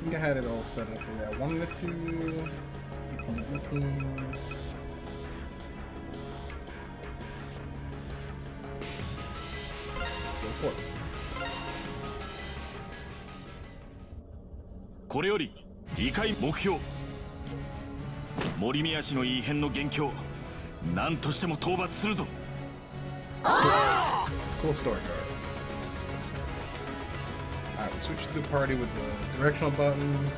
I think I had it all set up for that. 1 to 2, 18, 18. Let's go for it. これより理解目標森宮氏の異変の元凶何としても討伐するぞ Cool story card. switch the party with the directional button.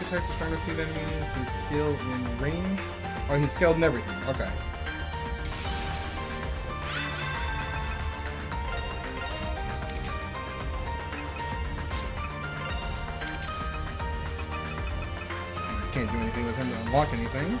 attacks detects stronger two enemies. He's still in range. Oh, he's skilled in everything. Okay. Can't do anything with him to unlock anything.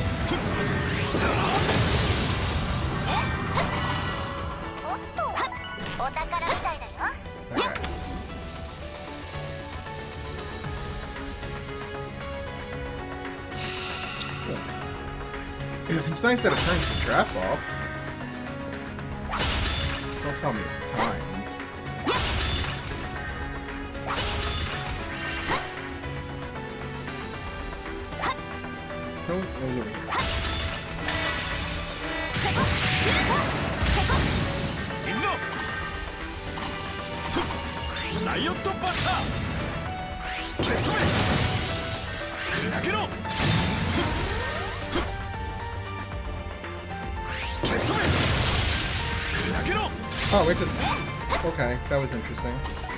It's nice that it turns the traps off. Don't tell me it's time. That was interesting.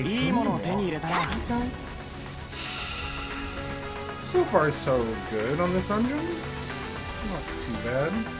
いいものを手に入れたらいいかい ?So far so good on this dungeon. Not too bad.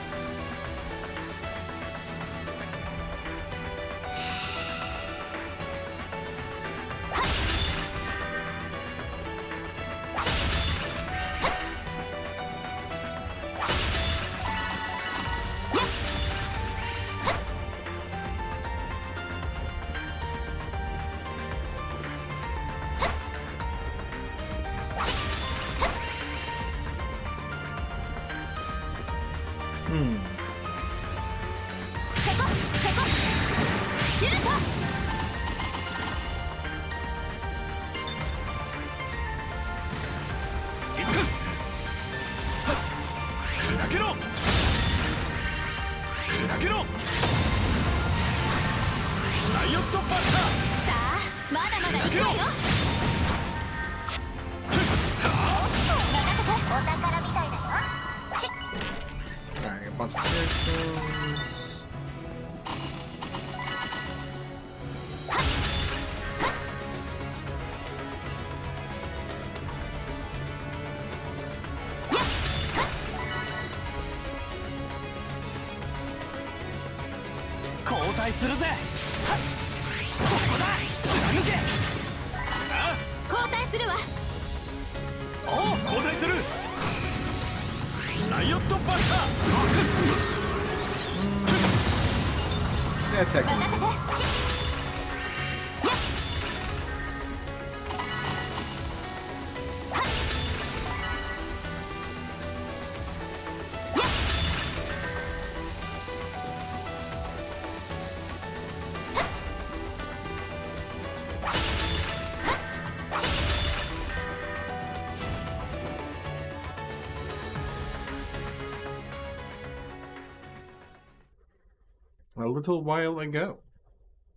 little while ago.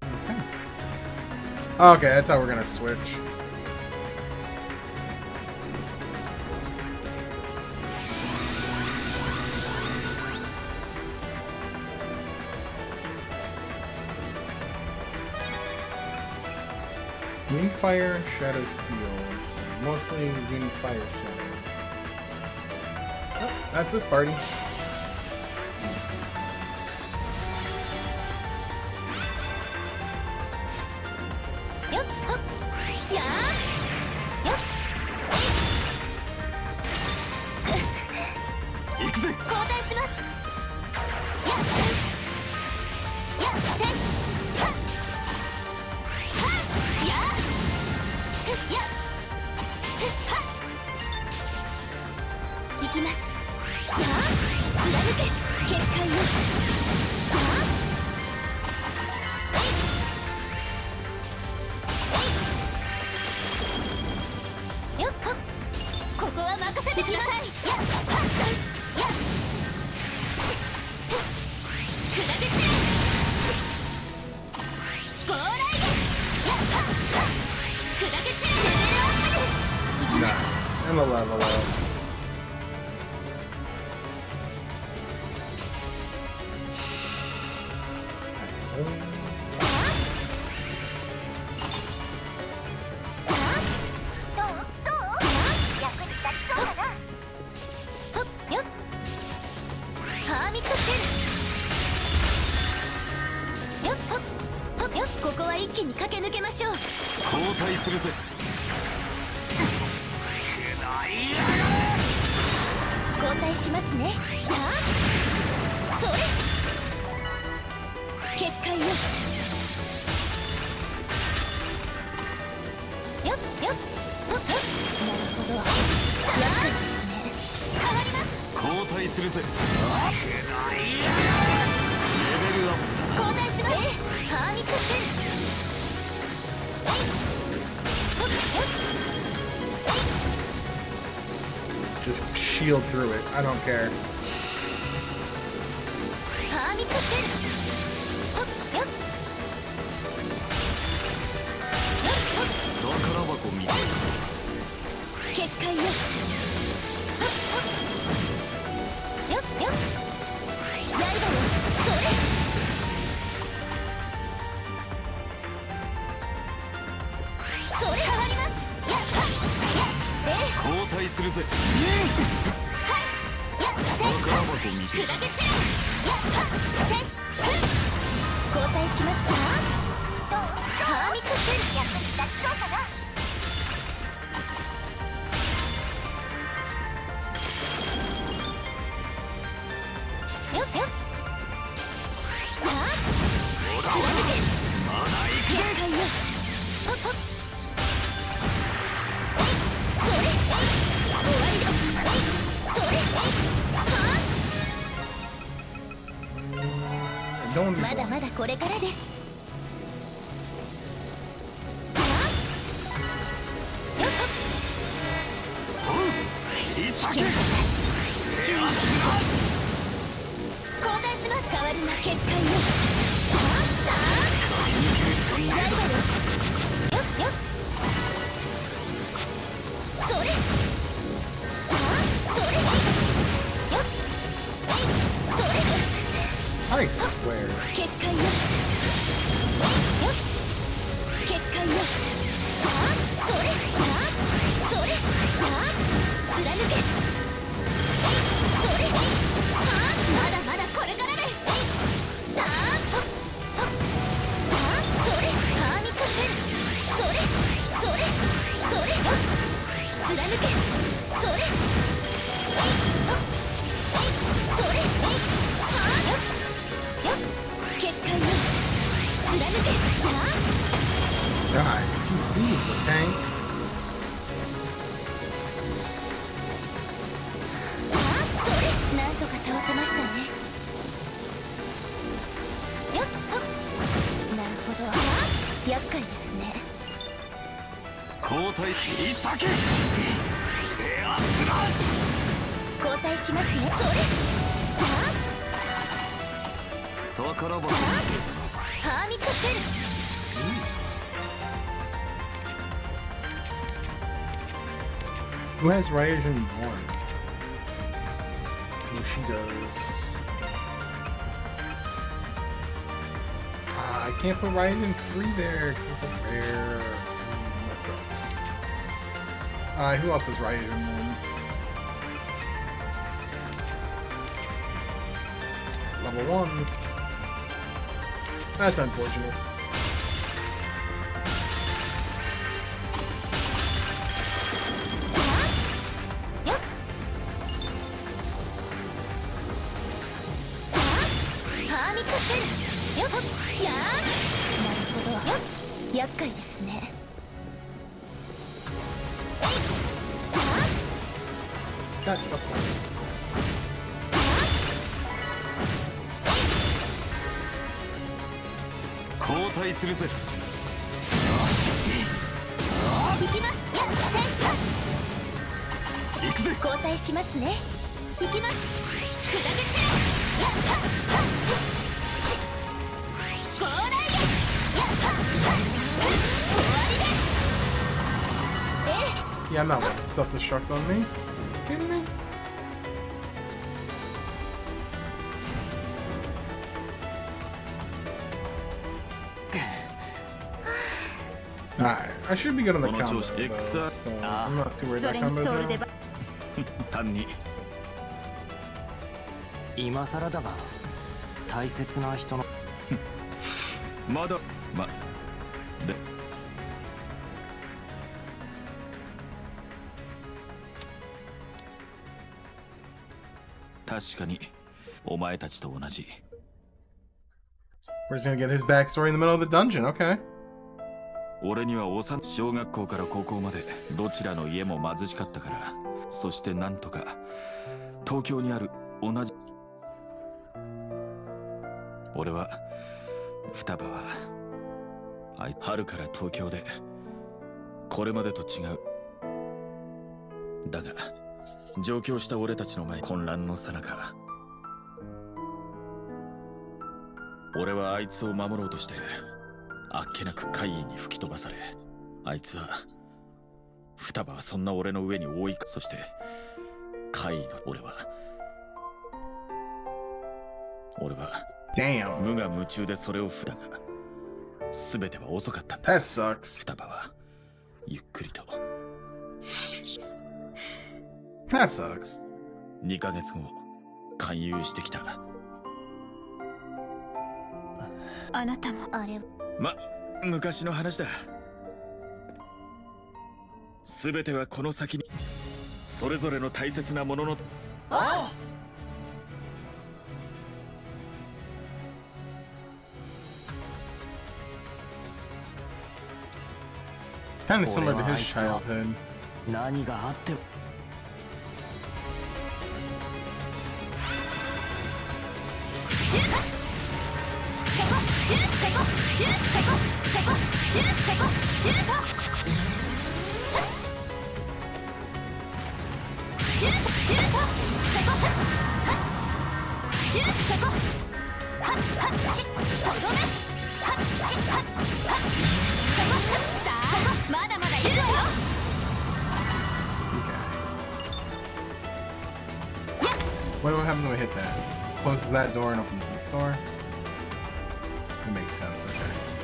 Okay. Okay, that's how we're gonna switch. Moonfire, Shadow Steel. mostly Moonfire Shadow. Oh, that's this party. 厄介ですね。交代切り裂けエアスラッ交代しますねそれ。ところぼーミットセル Who has Ryujin she does. can't put Ryan in 3 there it's a rare. Mm, that sucks. Uh, who else is Ryan 1? Level 1. That's unfortunate. self-destruct on me? kidding me? Alright, I should be good on the combo, though, so I'm not too worried about combos now. 単に今更だが大切な人のまだま確かにお前たちと同じ We're just gonna get his backstory in the middle of the dungeon. Okay. 俺には幼小学校から高校までどちらの家も貧しかったからそしてなんとか東京にある同じ俺は双葉はあい春から東京でこれまでと違うだが上京した俺たちの前混乱のさなか俺はあいつを守ろうとしてあっけなく怪異に吹き飛ばされあいつは双葉はそんな俺の上に覆いかそして怪異の俺は俺は.無我夢中でそれを振ったが全ては遅かったんだ That sucks. 双葉はゆっくりと That sucks. 2ヶ月後勧誘してきた。あなたもあれま昔の話だ。全てはこの先に。それぞれの大切なものの。あ Kind of similar to his Boy, I saw- childhood. 何があっても What happened when we hit that? Closes that door and opens this door. It makes sense. Okay.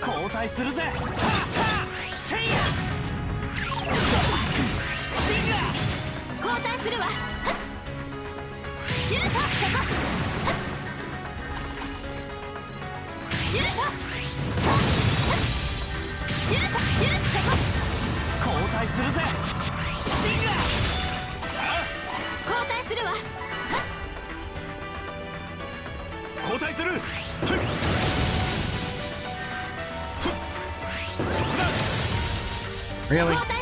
交交代するぜ交代するわ交代する Really?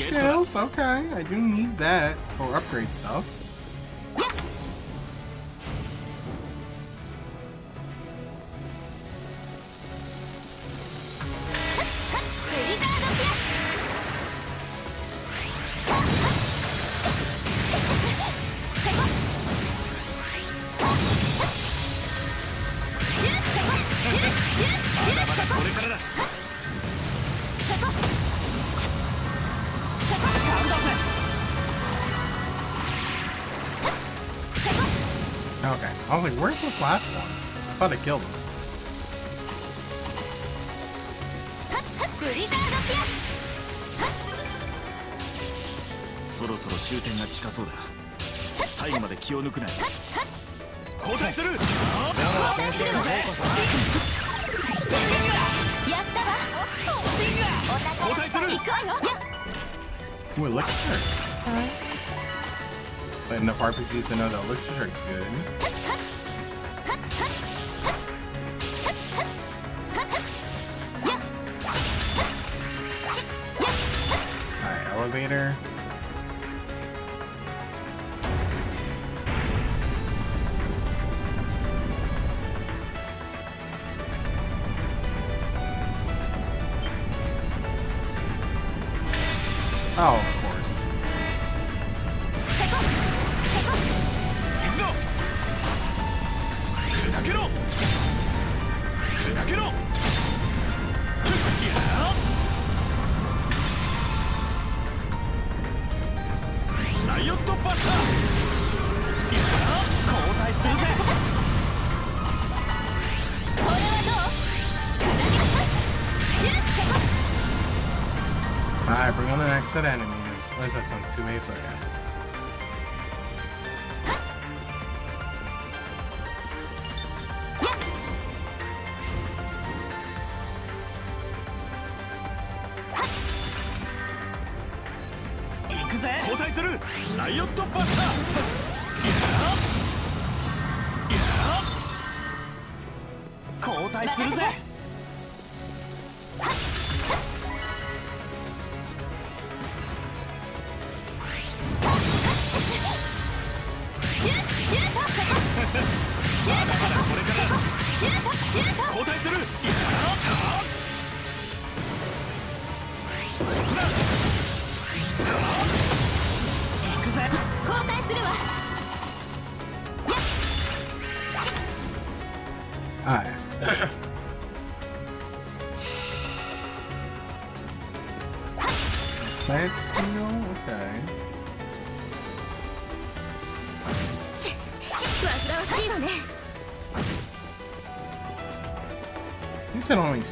skills. Okay, I do need that for upgrade stuff. 交代する行くわよ Ooh, elixir. But enough RPGs to know that elixirs are good. later. Serena.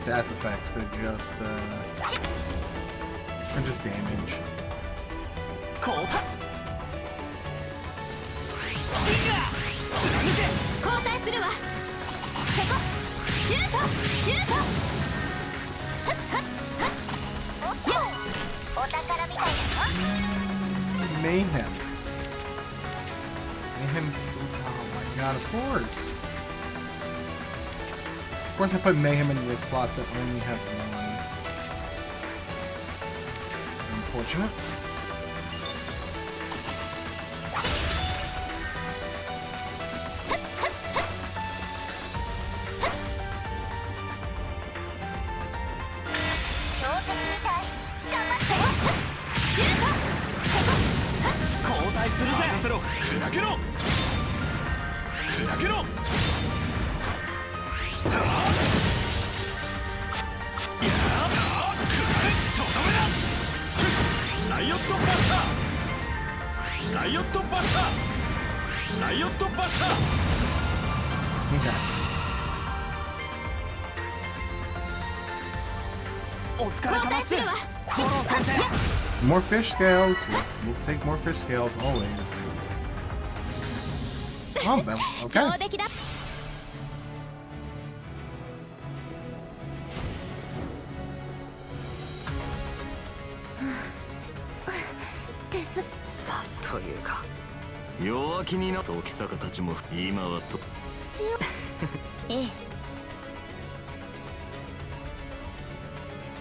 stats effects. They're just. Uh... put Mayhem into the slots that only have one. Unfortunate. more fish scales. We'll, we'll take more fish scales always. Oh, that, okay.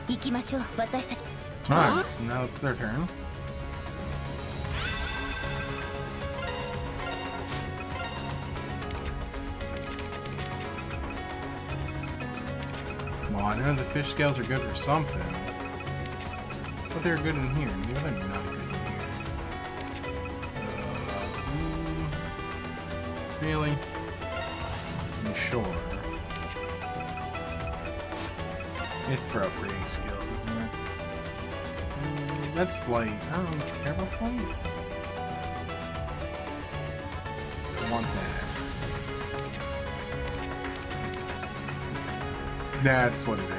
行きましょう私たち。Alright, so now it's their turn. Come on, I know the fish scales are good for something. But they're good in here, maybe they're not good in here. Uh, really? I'm sure. It's for upgrading skills, isn't it? That's flight. I don't need flight. I want that. That's what it is.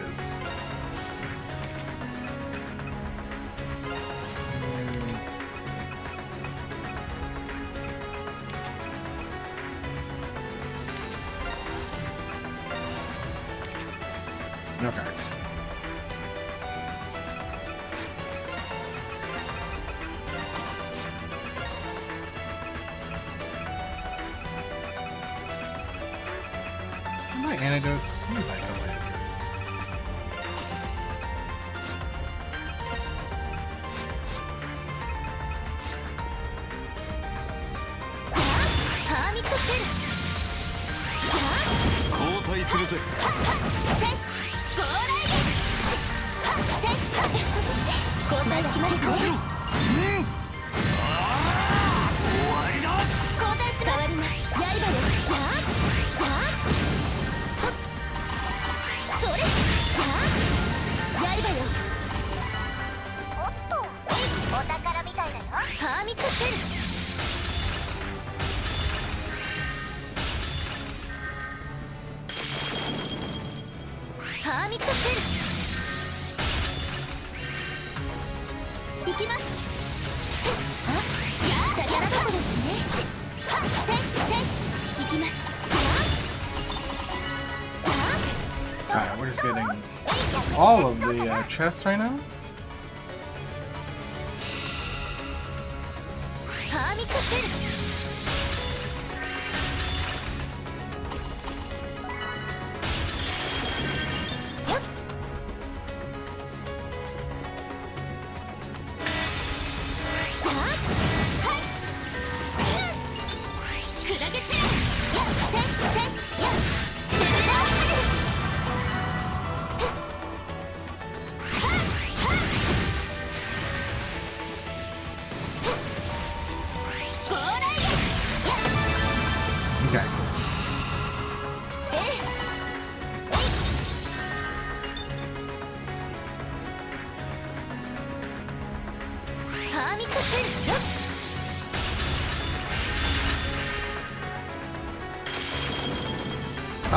chest right now?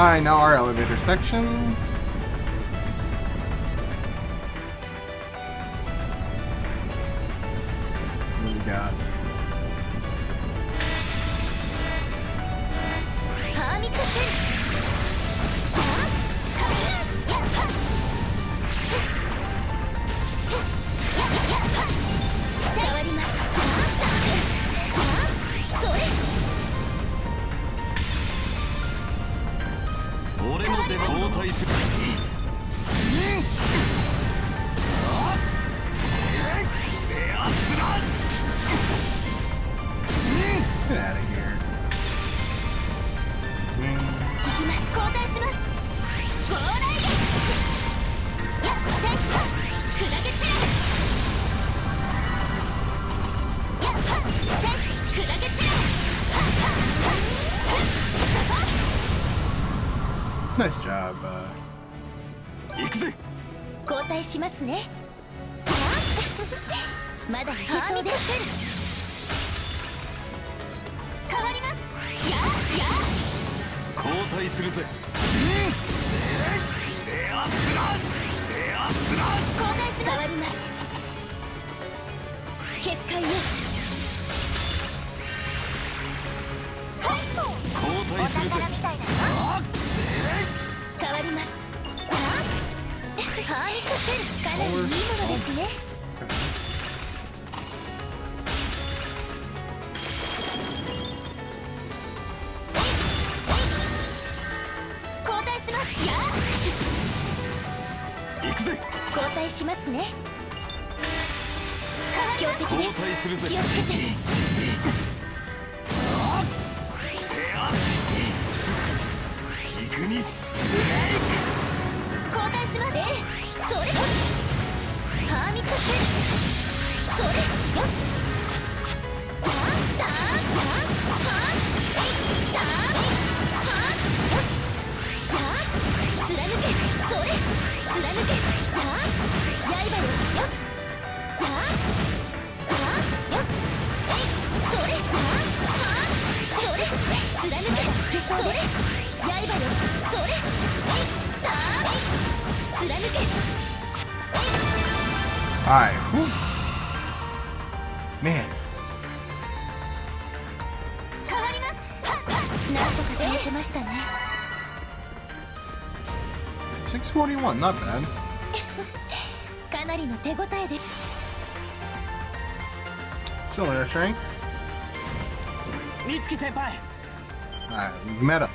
Alright, now our elevator section. Come on, not bad. かなりの手応えです。So interesting. 美月先輩。Alright, meta.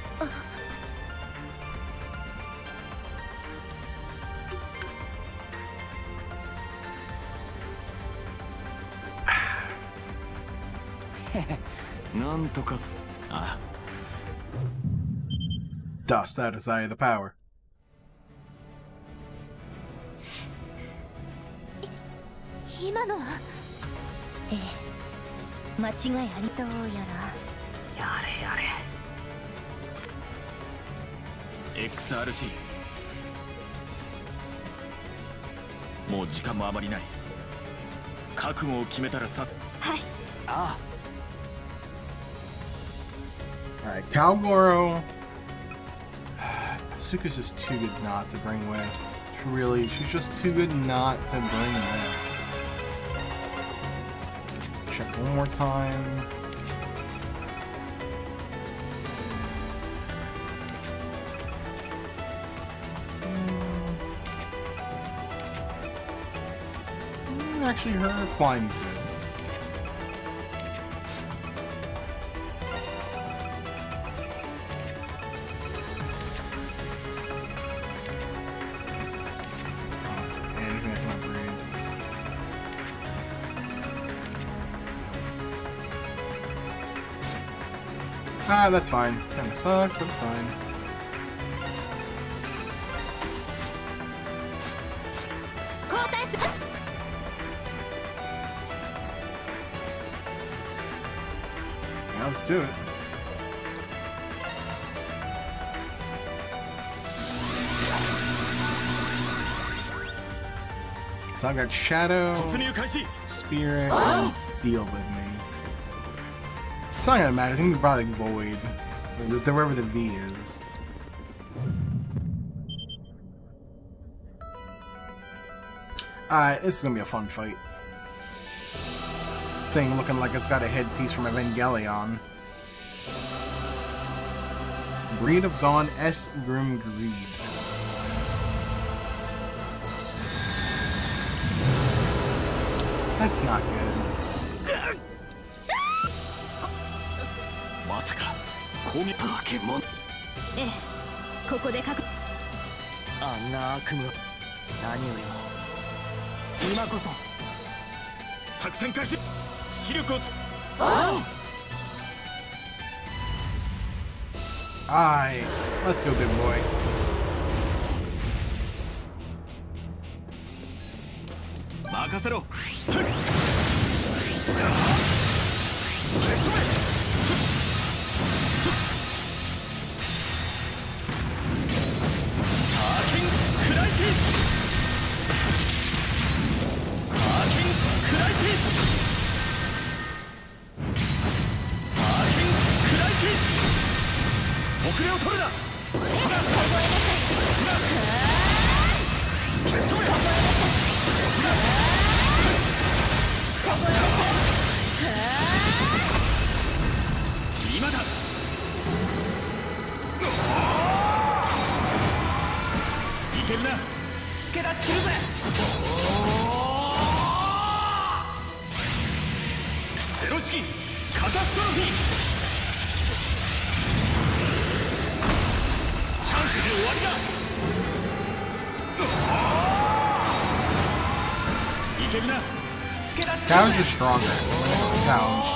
Dust, that is I the power. さあるしもう時間もあまりない覚悟を決めたらさすはいああ Alright, Calgoro. Asuka's just too good not to bring with. Really, she's just too good not to bring with. Check one more time. actually her flying Ah, that's fine. Kinda sucks, but it's fine. do it. So I've got Shadow, Spirit, and Steel with me. It's not gonna matter. I think we probably Void. Wherever the V is. Alright, this is gonna be a fun fight. This thing looking like it's got a headpiece from Evangelion. Breed of Dawn S. Grim Greed. That's not good. Masaka, Komi Pokemon. Eh, ここで書く。あんな悪夢、何よりも。今こそ、作戦開始、視力を。ああ Alright, let's go, big boy. Makasero. Ours is stronger. Pounds.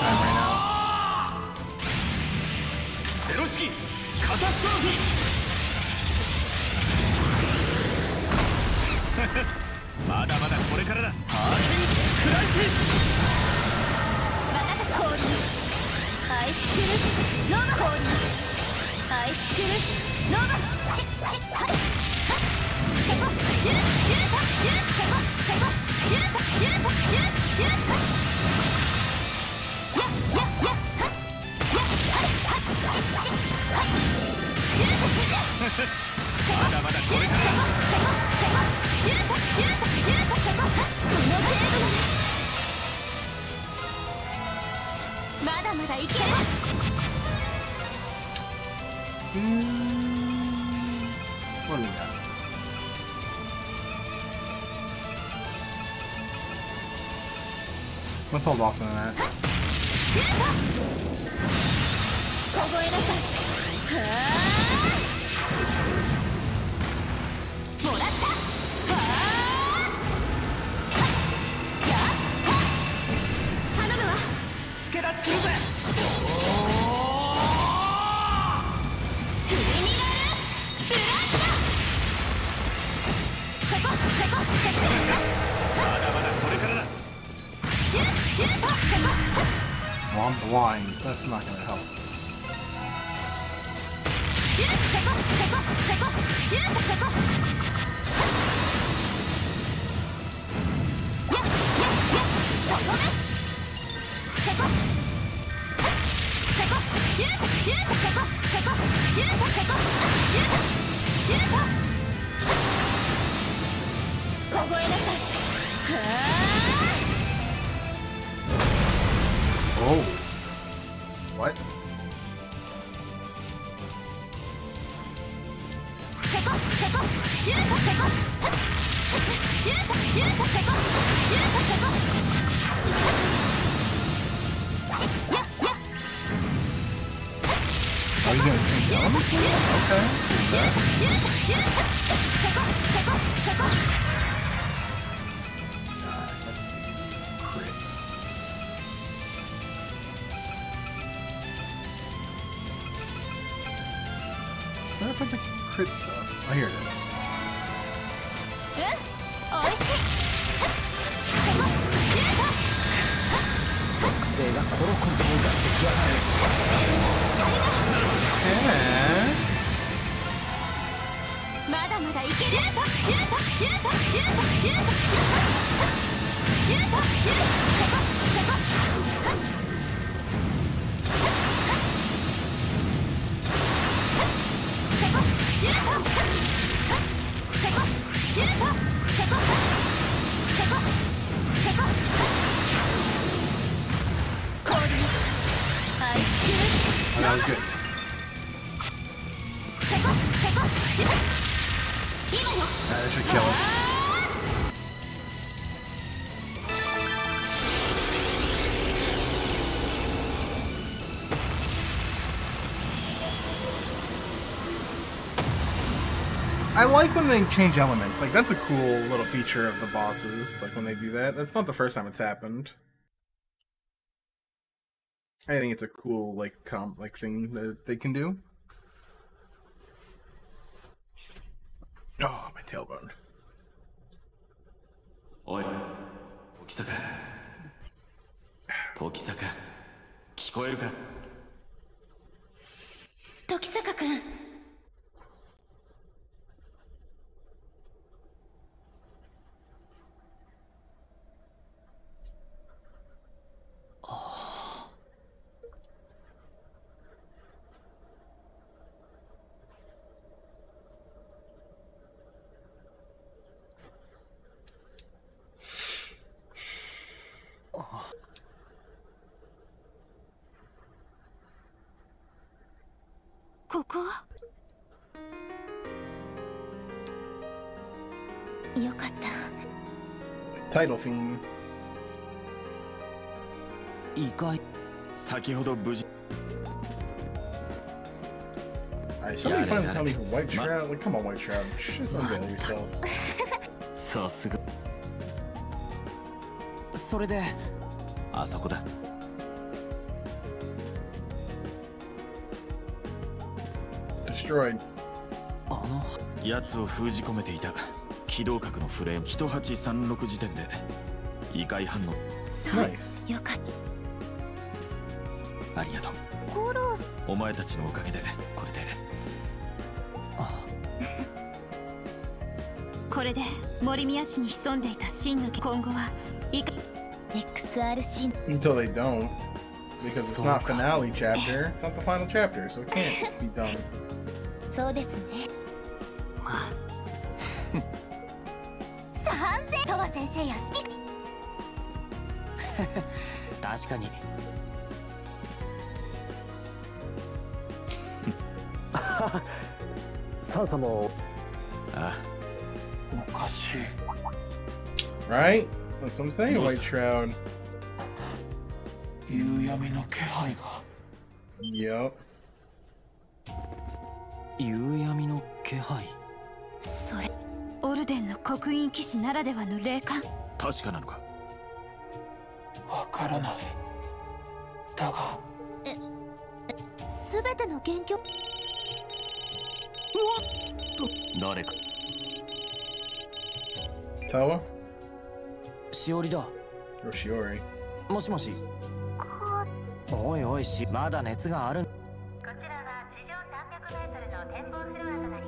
sold off. Like when they change elements. Like that's a cool little feature of the bosses. Like when they do that. That's not the first time it's happened. I think it's a cool like com like thing that they can do. Title theme. 意外先ほど無事 Alright, somebody finally tell me White Shroud. Like, come on, White Shroud. Just unveil yourself. さすがそれであそこだ Destroyed. あの奴を封じ込めていた機動核のフレーム1836時点で異界反応そう.よかっありがとうたコローお前たちのおかげでこれでこれで森宮市に潜んでいた真の今後はいか XRC Until they don't. Because it's not finale chapter. It's not the final chapter, so it can't be done. そうですねさあかに。サンサもあ。おかしい。Right? That's what I'm saying, White Shroud. 夕闇の気配が。Yup. 夕闇の気配？それオルデンの刻印騎士ならではの霊感。確かなのか。わからないだが。すべての元凶。誰か。Tawa? しおりだ。Or Shiori? もしもし。おいおいしまだ熱がある。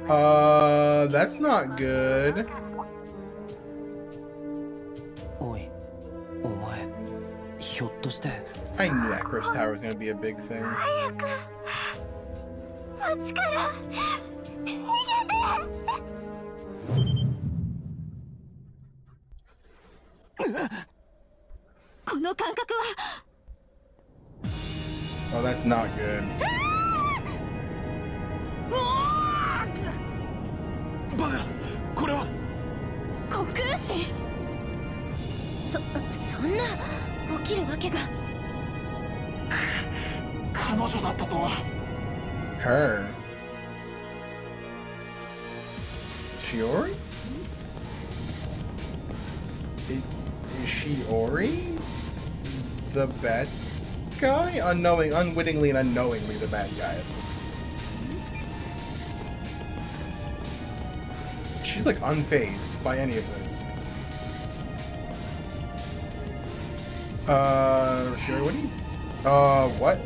Uh, that's not good. おいお前ひょっとして I knew that Chris Tower was going to be a big thing. Oh, that's not good. What? 女だったとは Her. Shiori? Is, is she Ori? The bad guy? Unknowing, unwittingly and unknowingly the bad guy, of course. She's like unfazed by any of this. Uh, Shiori, what do you... Uh, what?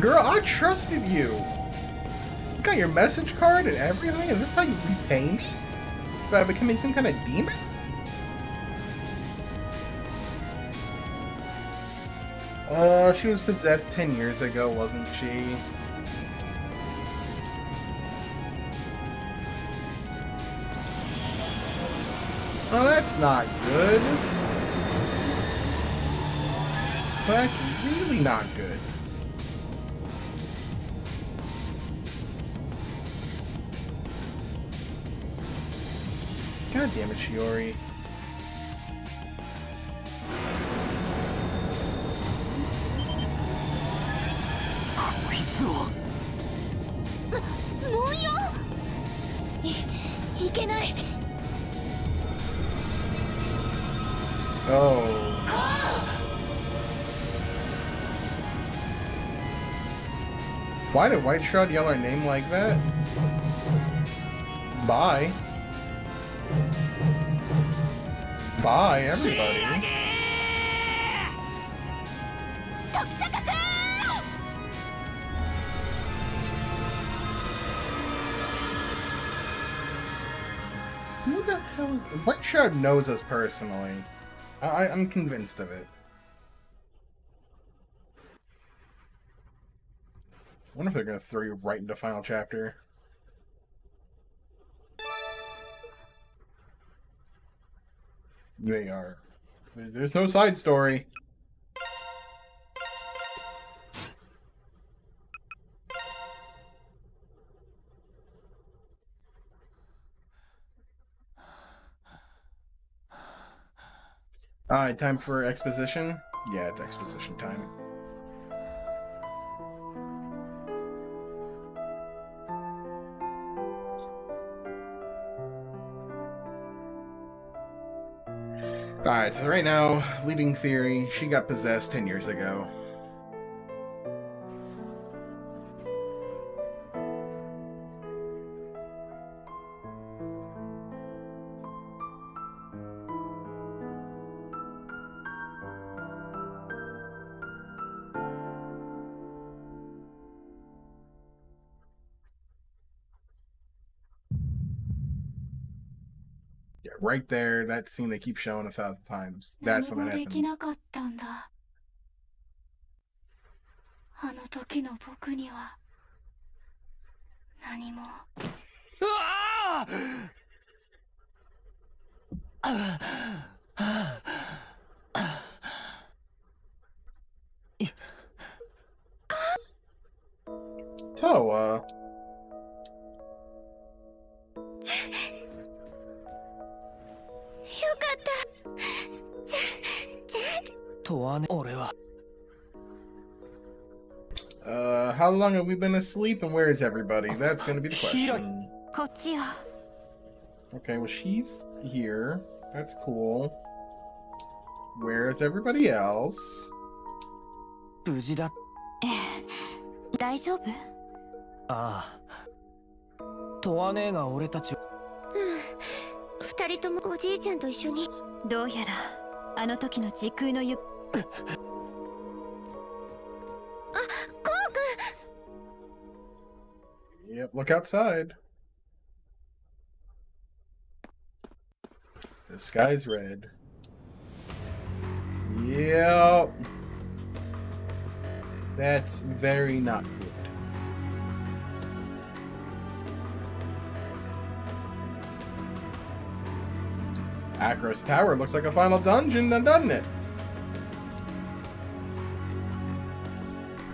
Girl, I trusted you. You got your message card and everything, and that's how you repay me? By becoming some kind of demon? Uh, she was possessed 10 years ago, wasn't she? Oh, that's not good. That's really not good. God damn it, Shiori. Oh. Why did White Shroud yell our name like that? Bye. Bye, everybody. Who the hell is... White Shroud knows us personally. I I'm convinced of it. I wonder if they're going to throw you right into Final Chapter. They are. There's, no side story. Alright, time for exposition? Yeah, it's exposition time. Alright, so right now, leading theory, she got possessed 10 years ago. right there, that scene they keep showing a thousand times. That's 何 when も it でき happens. なかったんだあの時の僕には何もうわあ Toa. よか ゃとはね俺は Uh, how long have we been asleep and where is everybody? That's gonna be the question. Okay, well, she's here. That's cool. Where is everybody else? 無事だええ大丈夫ああとわねえが俺たちを二人ともおじいちゃんと一緒にどうやらあの時の時空のゆ Yep, look outside. The sky's red. Yep. That's very not good. Akros Tower looks like a final dungeon, doesn't it?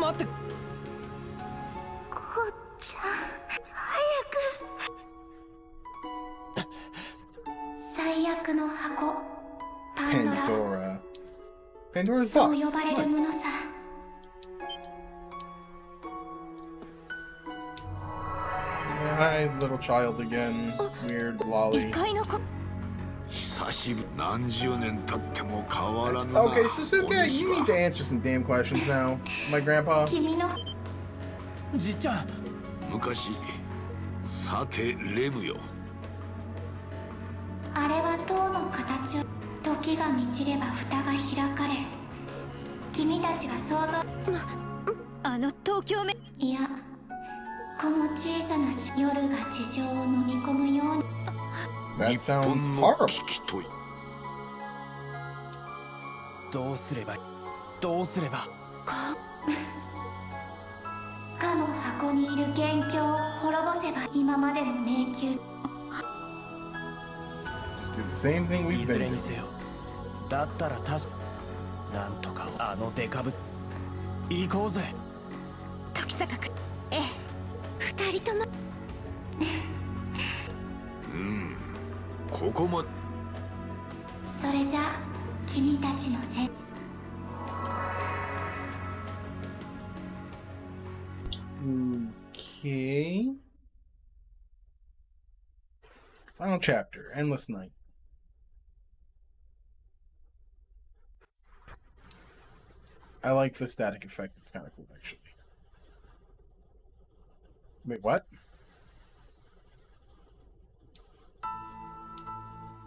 待ってこっちゃん早く最悪の箱パンドラ Pandora. Pandora's そう.呼ばれるもの.さ Hi, little child again. Weird lolly. 久しぶり何十年経っても変わらぬな Okay, 主 you は need to answer some damn questions now. My grandpa. 君のじっちゃん昔さてレムよあれは塔の形を時が満ちれば蓋が開かれ君たちが想像あの東京めいやこの小さなし夜が地上を飲み込むように That 日 sounds horrible. どうすればどうすれば？かの箱にいる元凶を滅ぼせば今までの迷宮。Just do だったらたしなんとかあのデカブ行こうぜ。時坂君ええ二人とも。うんここまそれじゃあ 君たちのせ Okay. Final chapter, Endless Night. I like the static effect. It's kind of cool, actually. Wait, what?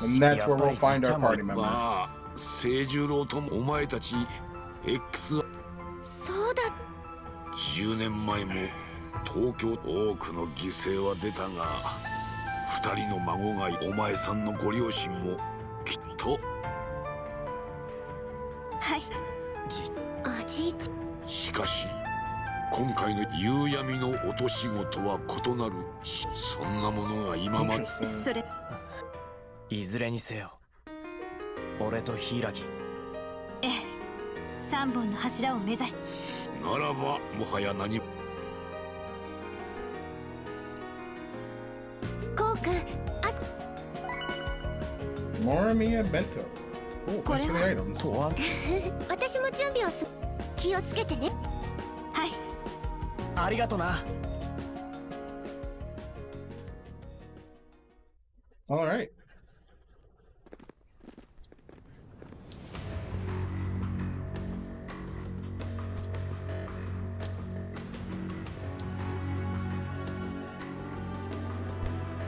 And that's where we'll find our party members. まあ清十郎ともお前たち X. はそうだ。10年前も東京多くの犠牲は出たが二人の孫がいお前さんのご両親もきっと。はい。じおじいちしかし今回の夕闇の落とし子とは異なる。しそんなものが今まで.それいずれにせよ俺と柊。ええ。三本の柱を目指しならばもはや何？もこうくん Morimiya Bento. Cool. Thanks for the items. とは 私も準備をす気をつけてね。はい。ありがとな。All right.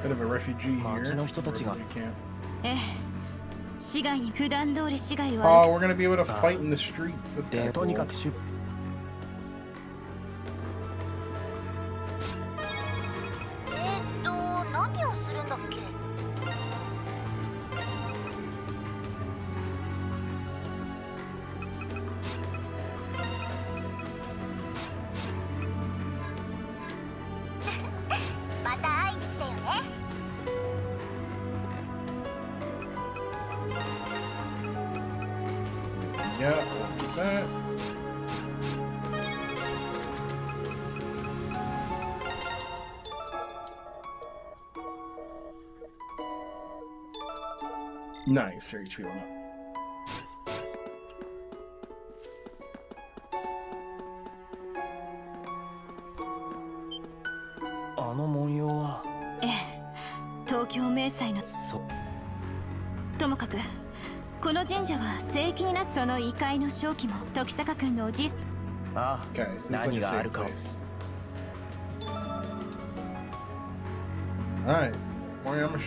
Bit of a refugee here. Refugee. Oh, we're gonna be able to fight in the streets. That's kind of cool. なにする必。あの文様は？ええ。東京明細の。ともかくこの神社は聖域になっその異界の正気も時坂君のおじいああ何があるか Alright, Moriyama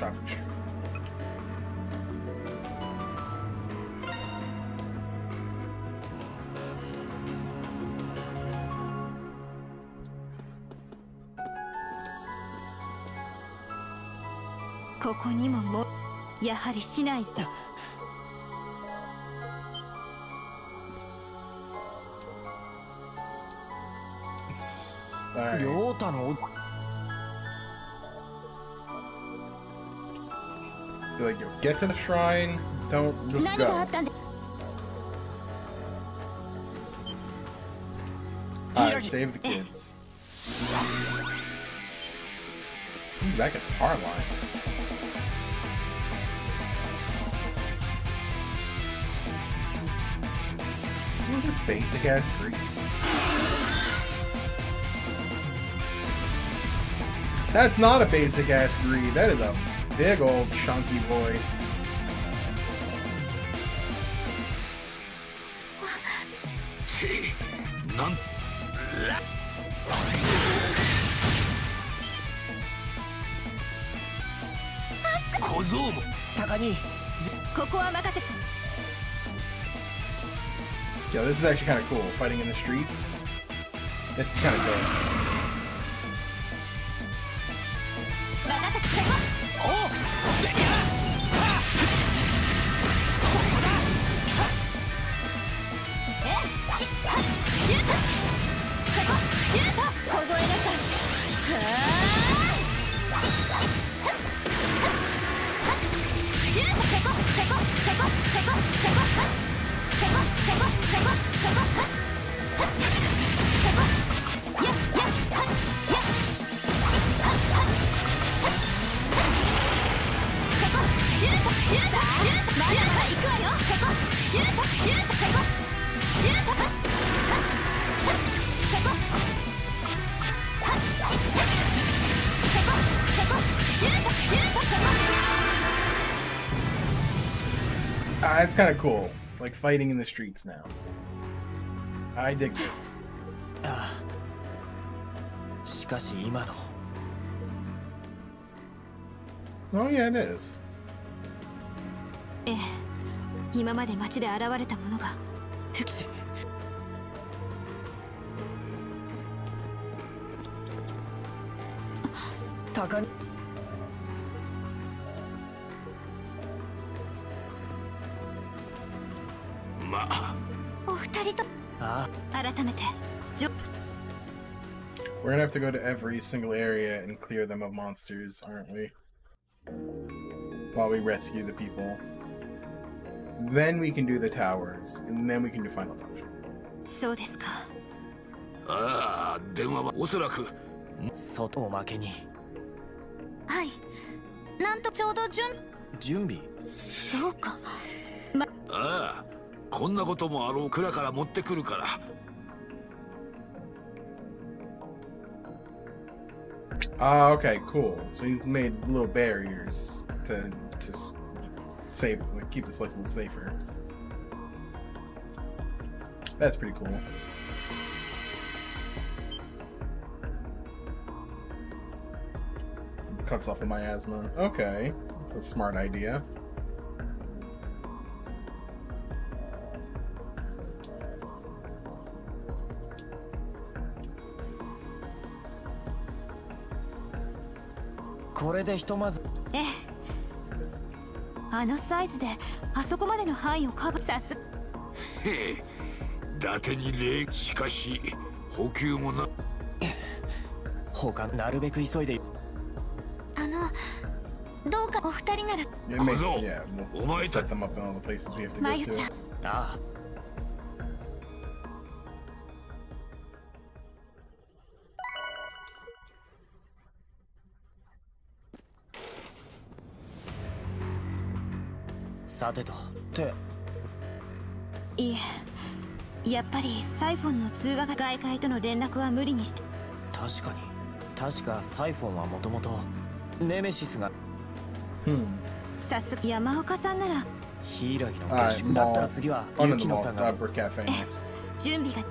ここにももやはり市内あ Alright. 亮太の like, get to the shrine. Don't just go. Alright, save the kids. That guitar line. These are just basic ass greetings. That's not a basic ass greed. That is a big old chunky boy. なん小僧も高にここは任せ Yo, this is actually kind of cool. Fighting in the streets. This is kind of dope. Oh. Uh, it's kind of cool. Like fighting in the streets now. I dig this. ああしかし今の Oh yeah, it is. ええ今まで街で現れたものが復し高に We're gonna have to go to every single area and clear them of monsters, aren't we? While we rescue the people. Then we can do the towers, and then we can do final punch. そうですかああ電話はおそらく外おまけにはいなんとちょうど準準備そうかああこんなこともあろう蔵から持ってくるから Ah, okay, cool. So he's made little barriers to to save, like, keep this place a little safer. That's pretty cool. Cuts off a miasma. Okay, that's a smart idea. これでひとまず。ええ。あのサイズであそこまでの範囲をカバー。さす。へえ。伊達に礼。しかし補給もな。他なるべく急いで。あのどうかお二人なら。we have to ま go ゆちゃん.ああさてと。っていえやっぱりサイフォンの通話が外界との連絡は無理にして。確かに。確かサイフォンはもともとネメシスがうん。早速山岡さんなら。ヒイラギの下宿だったら次はユキノさんが。準備が。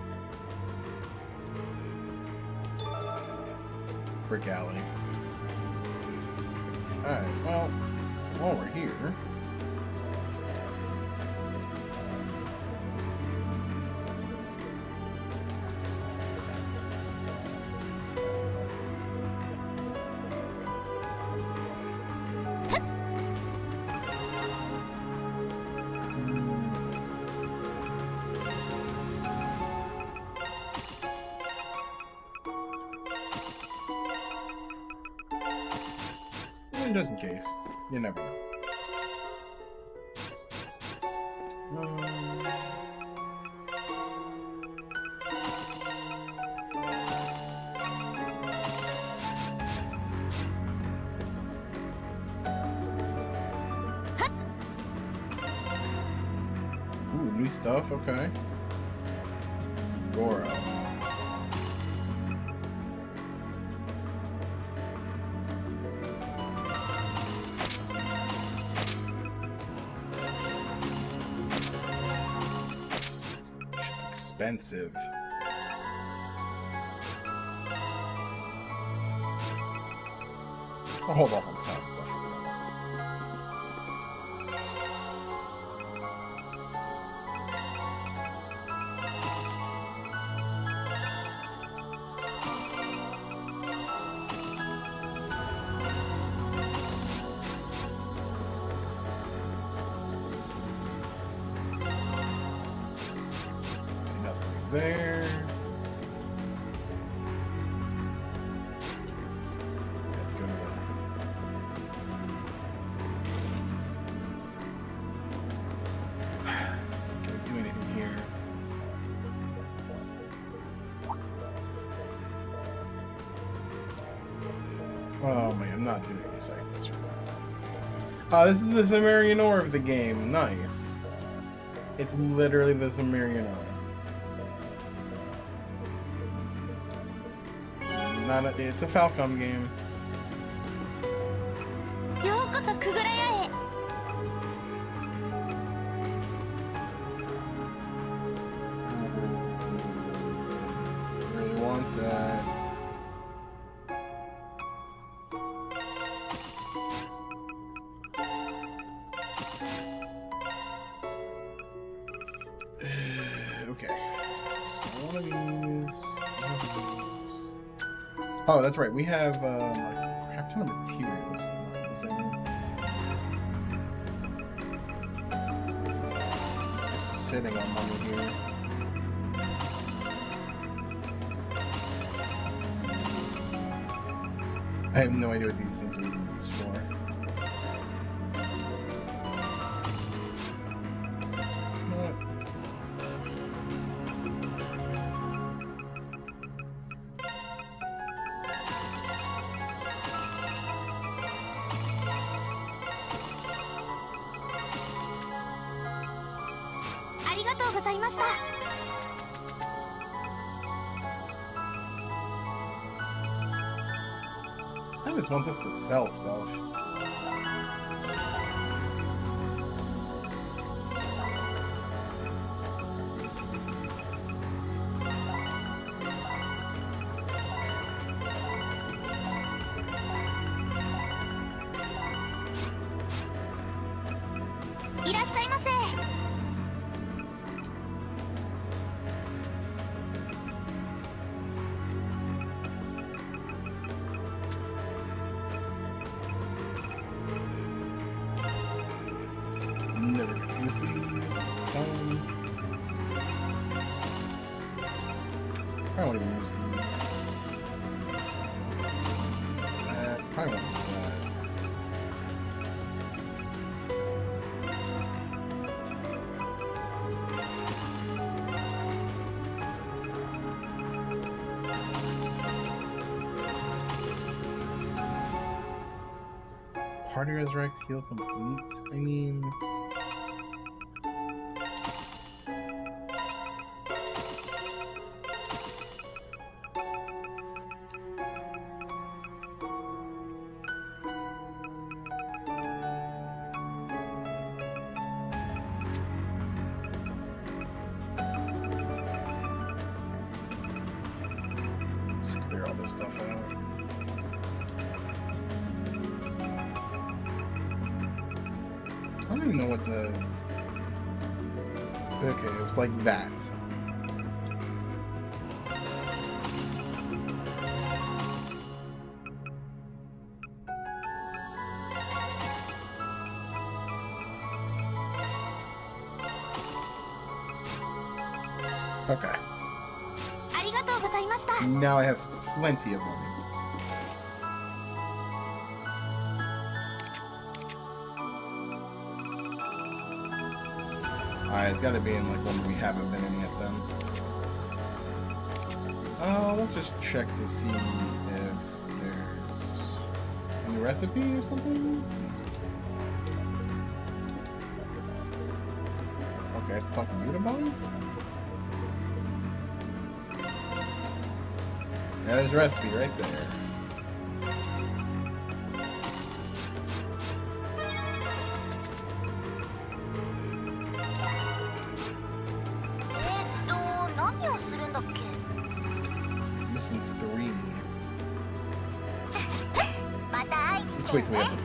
Brick Alley. Alright, well, while we're here, just in case. You never know. Hmm. Ooh, new stuff, okay. expensive this is the Sumerian Ore of the game. Nice. It's literally the Sumerian Ore. Not a, it's a Falcom game. Oh, that's right. We have uh, a crap ton of materials. Sitting on money here. I have no idea what these things are used for. wants us to sell stuff. Feel complete. I like that. Okay. Now I have plenty of them. It's gotta be in like one we haven't been in yet then. Uh, we'll just check to see if there's any recipe or something. Let's see. Okay, I have to talk to? Yeah, there's a recipe right there.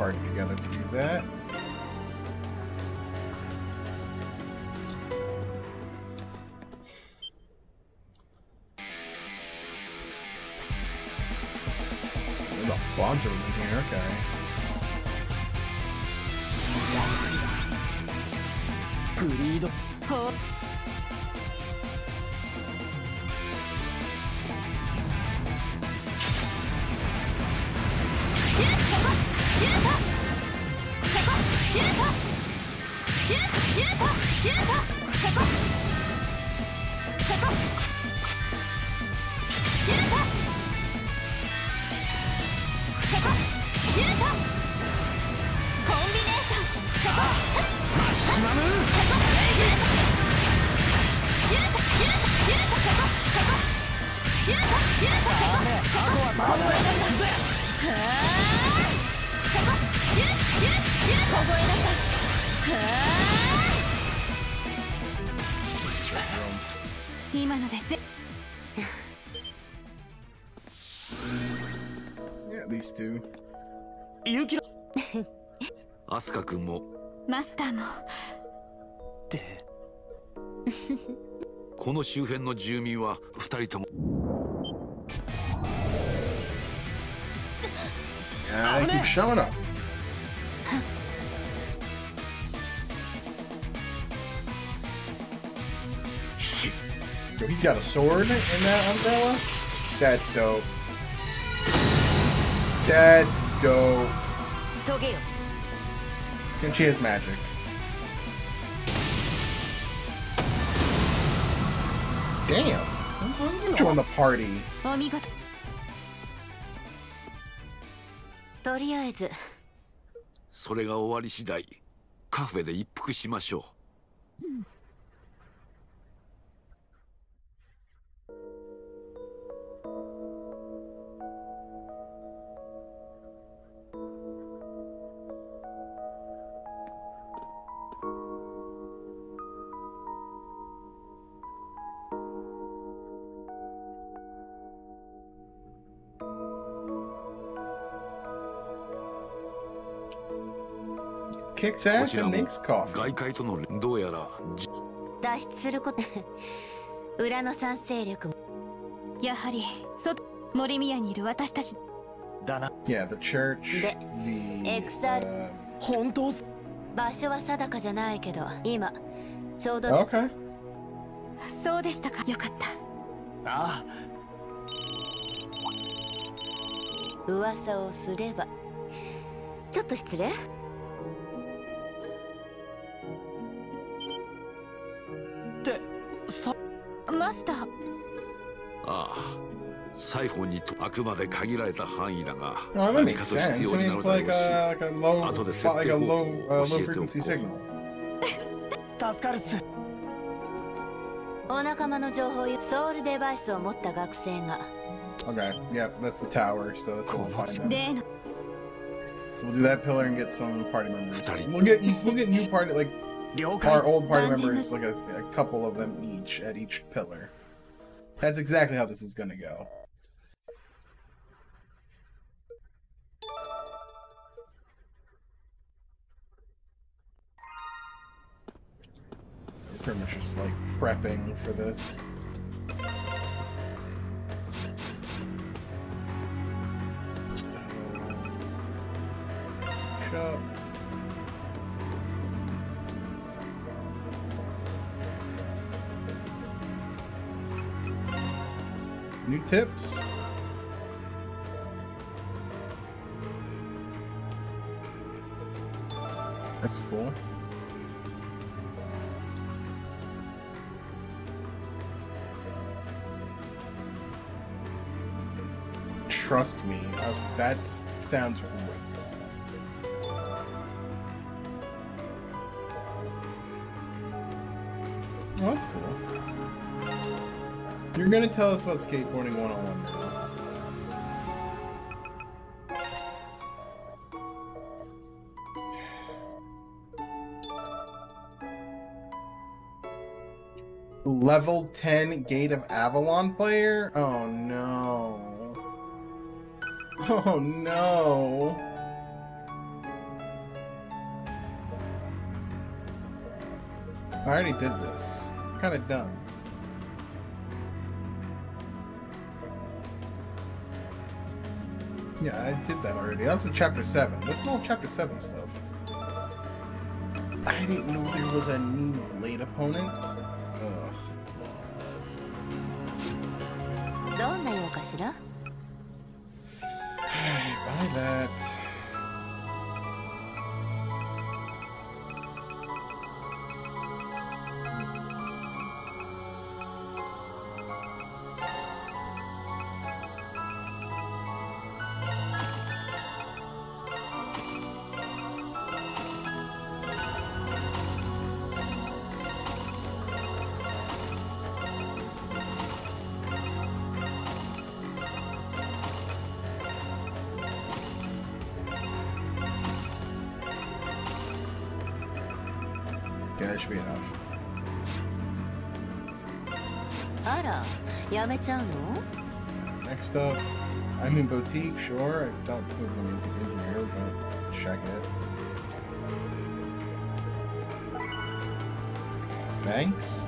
Party together アスカ君もマスターもってこの周辺の住民は二人とも Yeah, they keep showing up. Yo, he's got a sword in that umbrella? That's dope. That's dope. And she has magic. Damn. Join the party? とりあえずそれが終わり次第カフェで一服しましょう Kicks こ ass ちら and も makes coffee. 外界とのどうやらじ脱出すること。裏の賛成力も。やはり外森宮にいる私たち。だな。Yeah, the church, uh, 本当？す場所は定かじゃないけど今ちょうど Okay. そうでしたか。よかった。あ。噂をすれば。ちょっと失礼マスターああサイフォンにとあくまで限られた範囲だが Oh, that 何 makes かと sense. 必 I 要に mean, なる it's だろ like うし a, like a low, Out of the like a set low, uh, low people. frequency signal. 助かるっすお仲間の情報よソウルデバイスを持った学生が Okay, yeah, that's the tower, so that's what we'll find out. 例の So we'll do that pillar and get some party members. Study. We'll get we'll get new party like 了解 our old party members, like a, a couple of them each at each pillar. That's exactly how this is gonna go. We're pretty much just like prepping for this. Uh, Shop. Tips. That's cool. Trust me, uh, that sounds great. Oh, that's cool. You're gonna tell us about skateboarding 101 now. Level 10 Gate of Avalon player? Oh no. Oh no. I already did this. Kind of done. Yeah, I did that already. That was in chapter 7. That's all chapter 7 stuff. I didn't know there was a new blade opponent. Ugh. どんな用かしら Hey, buy that. I'm in boutique, sure. I don't think there's a music engineer, but check it. Thanks.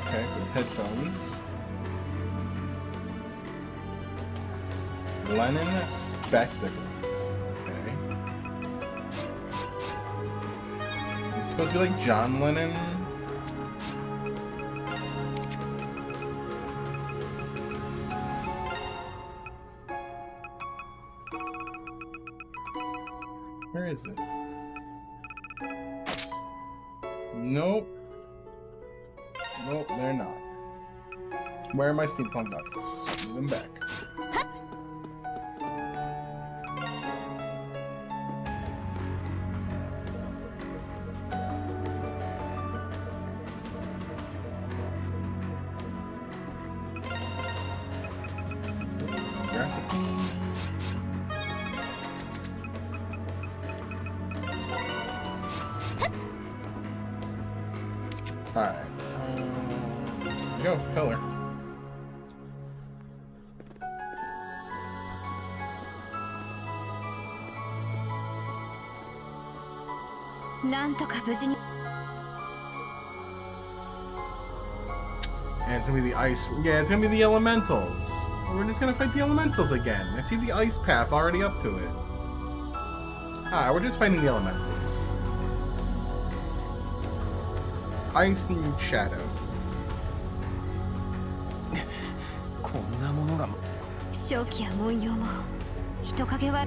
Okay, it's headphones. Lennon spectacles. Okay. He's supposed to be like John Lennon. my steampunk novels. Remember. とか無事に And it's gonna be the ice. Yeah, it's gonna be the elementals. We're just gonna fight the elementals again. I see the ice path already up to it. Ah, we're just fighting the elementals. Ice and shadow. こんなものが正気や文様も人影は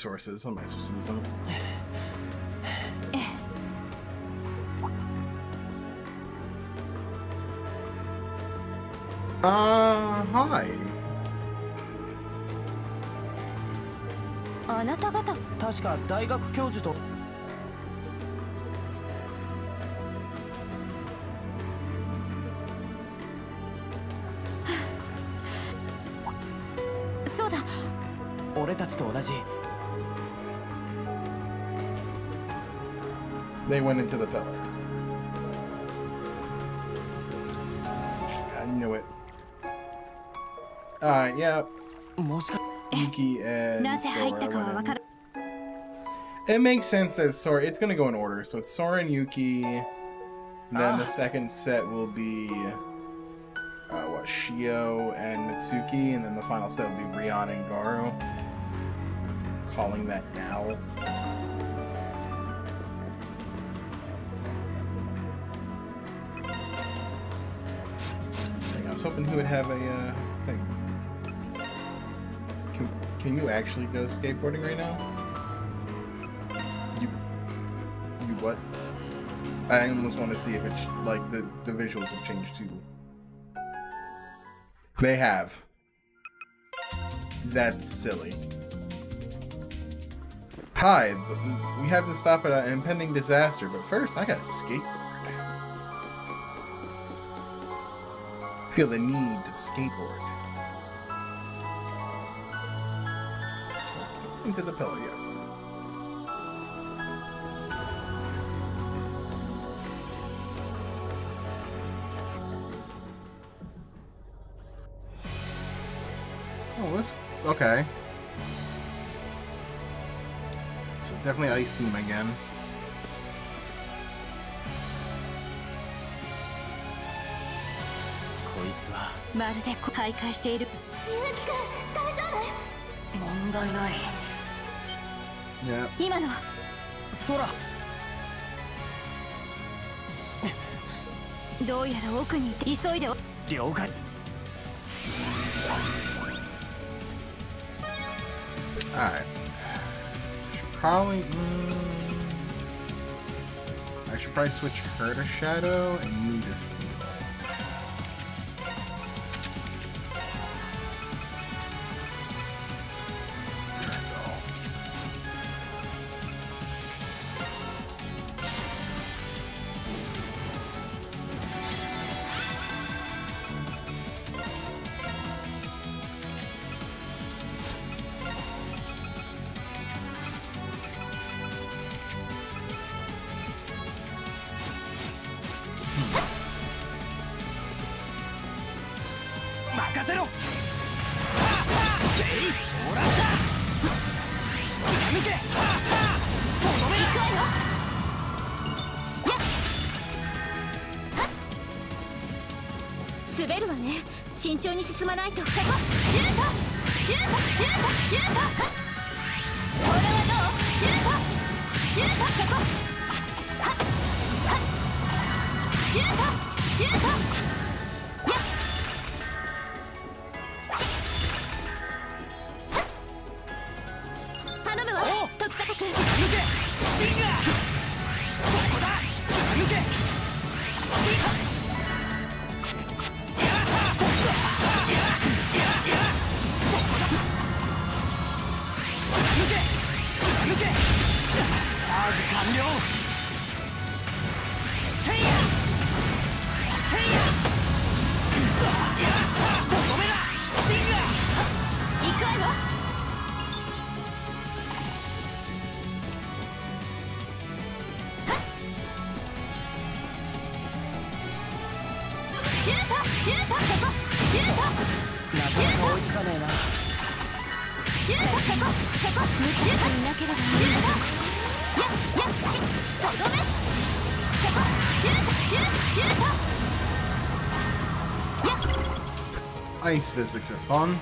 resources. I might as well use them. Uh, hi. あなた方確か大学教授とそうだ俺たちと同じ they went into the pillar. I knew it. Alright, yeah. Yuki and Sora It makes sense that Sora, it's gonna go in order. So it's Sora and Yuki. Then the ah. second set will be uh, what Shio and Mitsuki, and then the final set will be Rion and Garo. Calling that now. Was hoping he would have a uh, thing. Can, can you actually go skateboarding right now? You, you what? I almost want to see if it's like the the visuals have changed too. They have. That's silly. Hi, we have to stop at an impending disaster, but first I got a skateboard. Feel the need to skateboard. Into the pillar, yes. Oh, this okay. So definitely ice theme again. まるでこ徘徊しているゆうきくん大丈夫問題ない Yeah. 今のは空どうやら奥にいて急いでお了解 Alright. Should probably. Mm, I should probably switch her to Shadow and me to Steel. Physics are fun.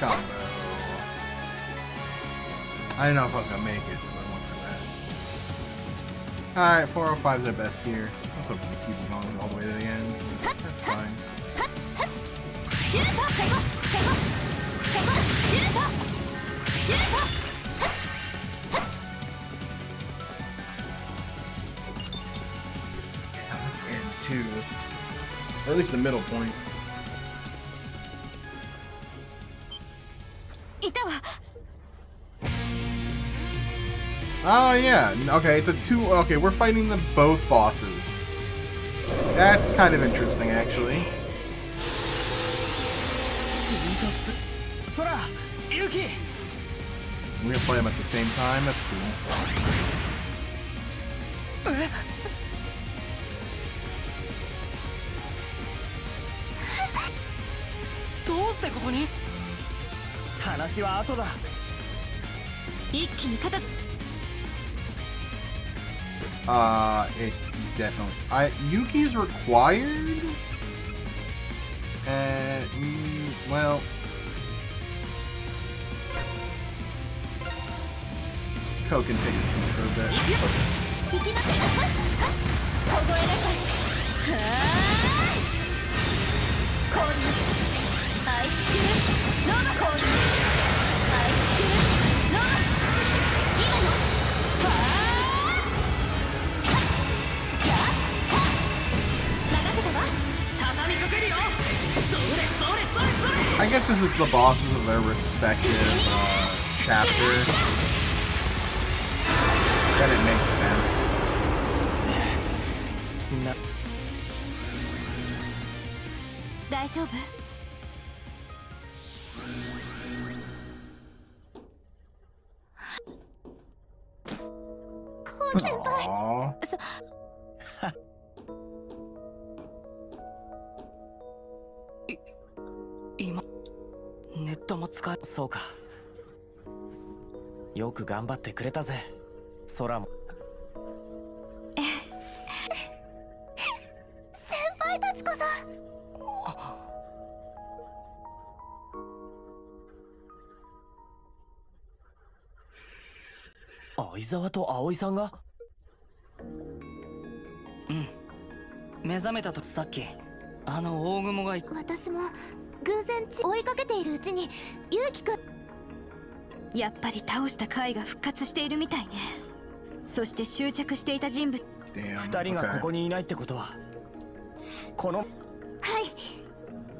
combo. I didn't know if I was gonna make it, so I went for that. Alright, 405 is our best here. I was hoping to keep it going all the way to the end. That's fine. That's in two. Or at least the middle point. Oh, yeah. Okay, it's a two... Okay, we're fighting the both bosses. That's kind of interesting, actually. We're gonna play them at the same time? That's cool. How 話は後だ一気に片付 uh, it's definitely... I Yuki's required? Uh, mm, well... Coke can take a seat for a bit. the bosses of their respective uh, chapter, then it makes sense. な大丈夫 そうか。よく頑張ってくれたぜ。空も。先輩たちこそ。相沢と葵さんが？うん。目覚めたとさっきあの大雲がい私も偶然ち追いかけているうちにゆうきくんやっぱり倒した貝が復活しているみたいねそして執着していた人物 Damn. 二人がこ.こにいないってことはこのはい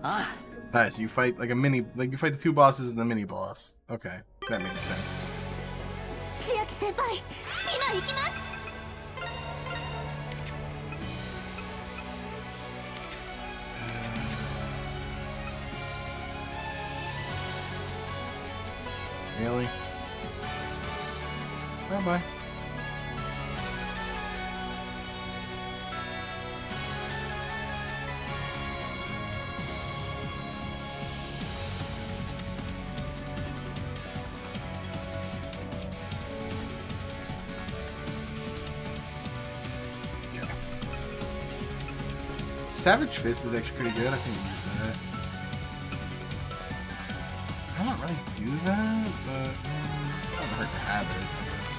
あ Nice. You fight like a mini, like you fight the two bosses and the mini boss. Okay, that makes sense. 千秋先輩今行きます。Really? Bye bye. Savage Fist is actually pretty good. I think don't really do that, but mm, it doesn't hurt to have it. I guess.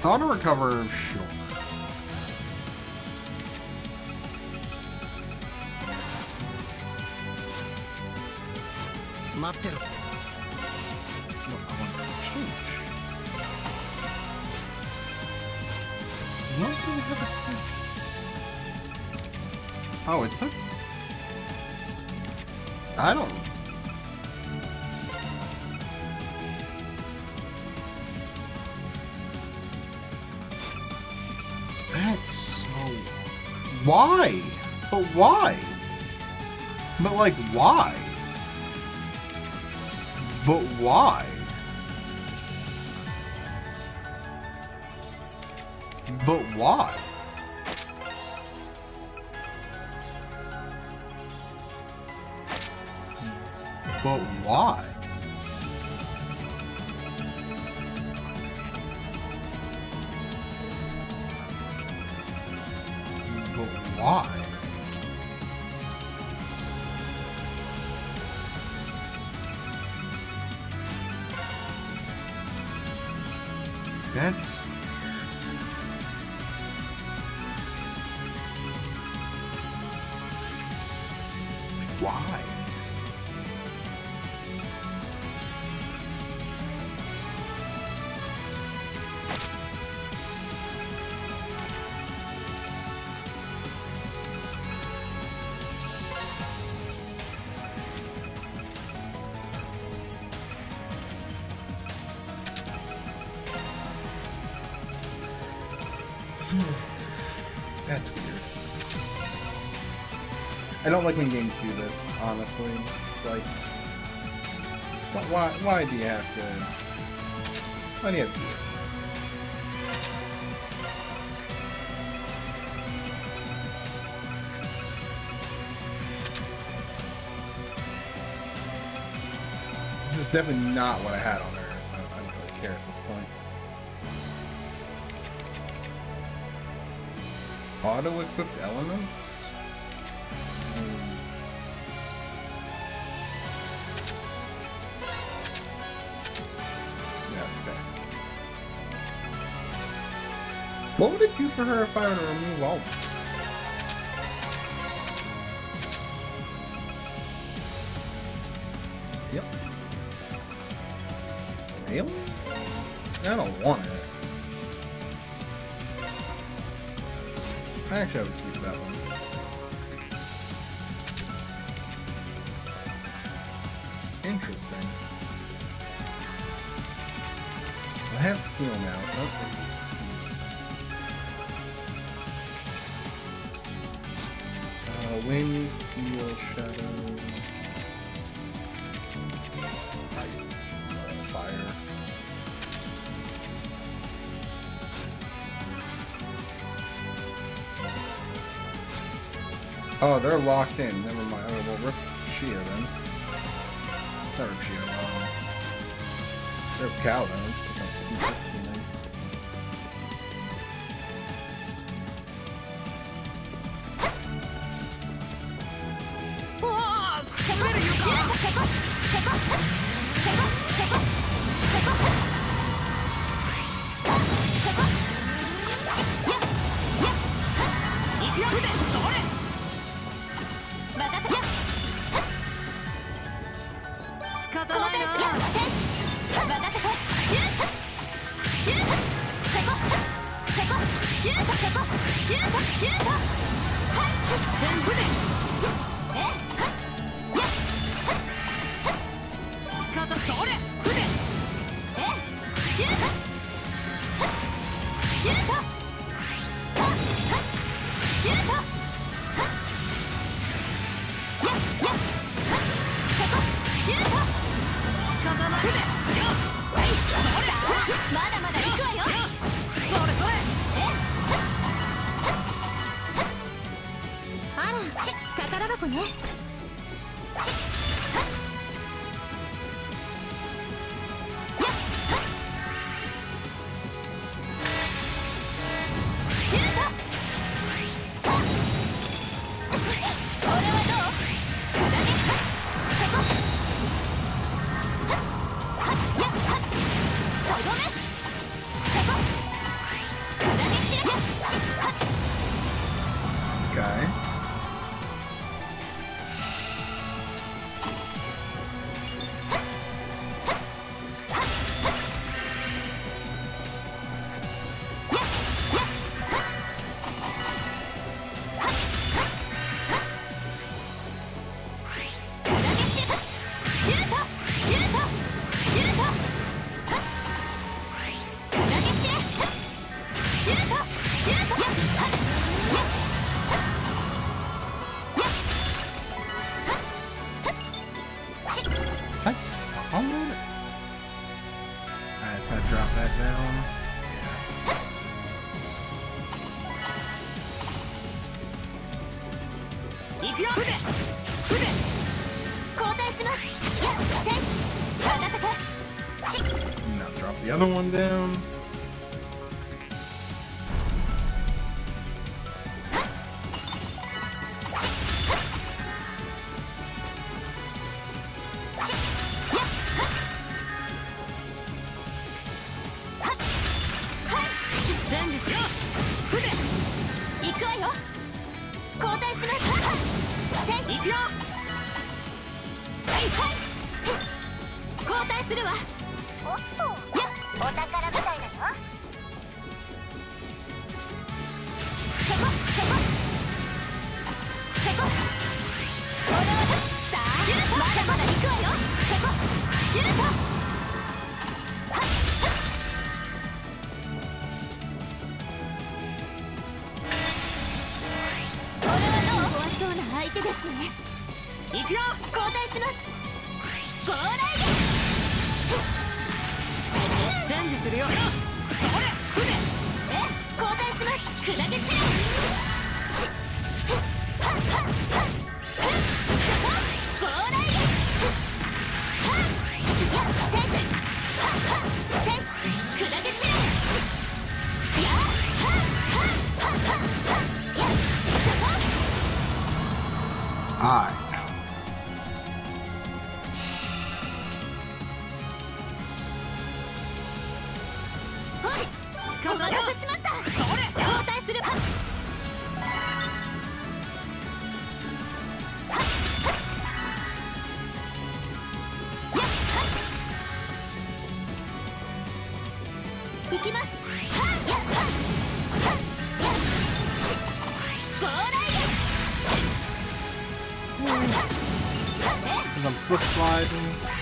Mm. Auto recover, sure. 待 Oh, it's a. I don't. That's so. Why? But why? But like, why? But why? But why? But why? But why? Don't like when games do this, honestly. It's like, wh- why, why do you have to, why do you have to do this? It's definitely not what I had on don't, I don't really care at this point. Auto-equipped elements? Do for her if I were to remove all? they're locked in. Never mind. Oh, well, rip Shia then. Not rip Shia, um, Rip Cow then. I garden.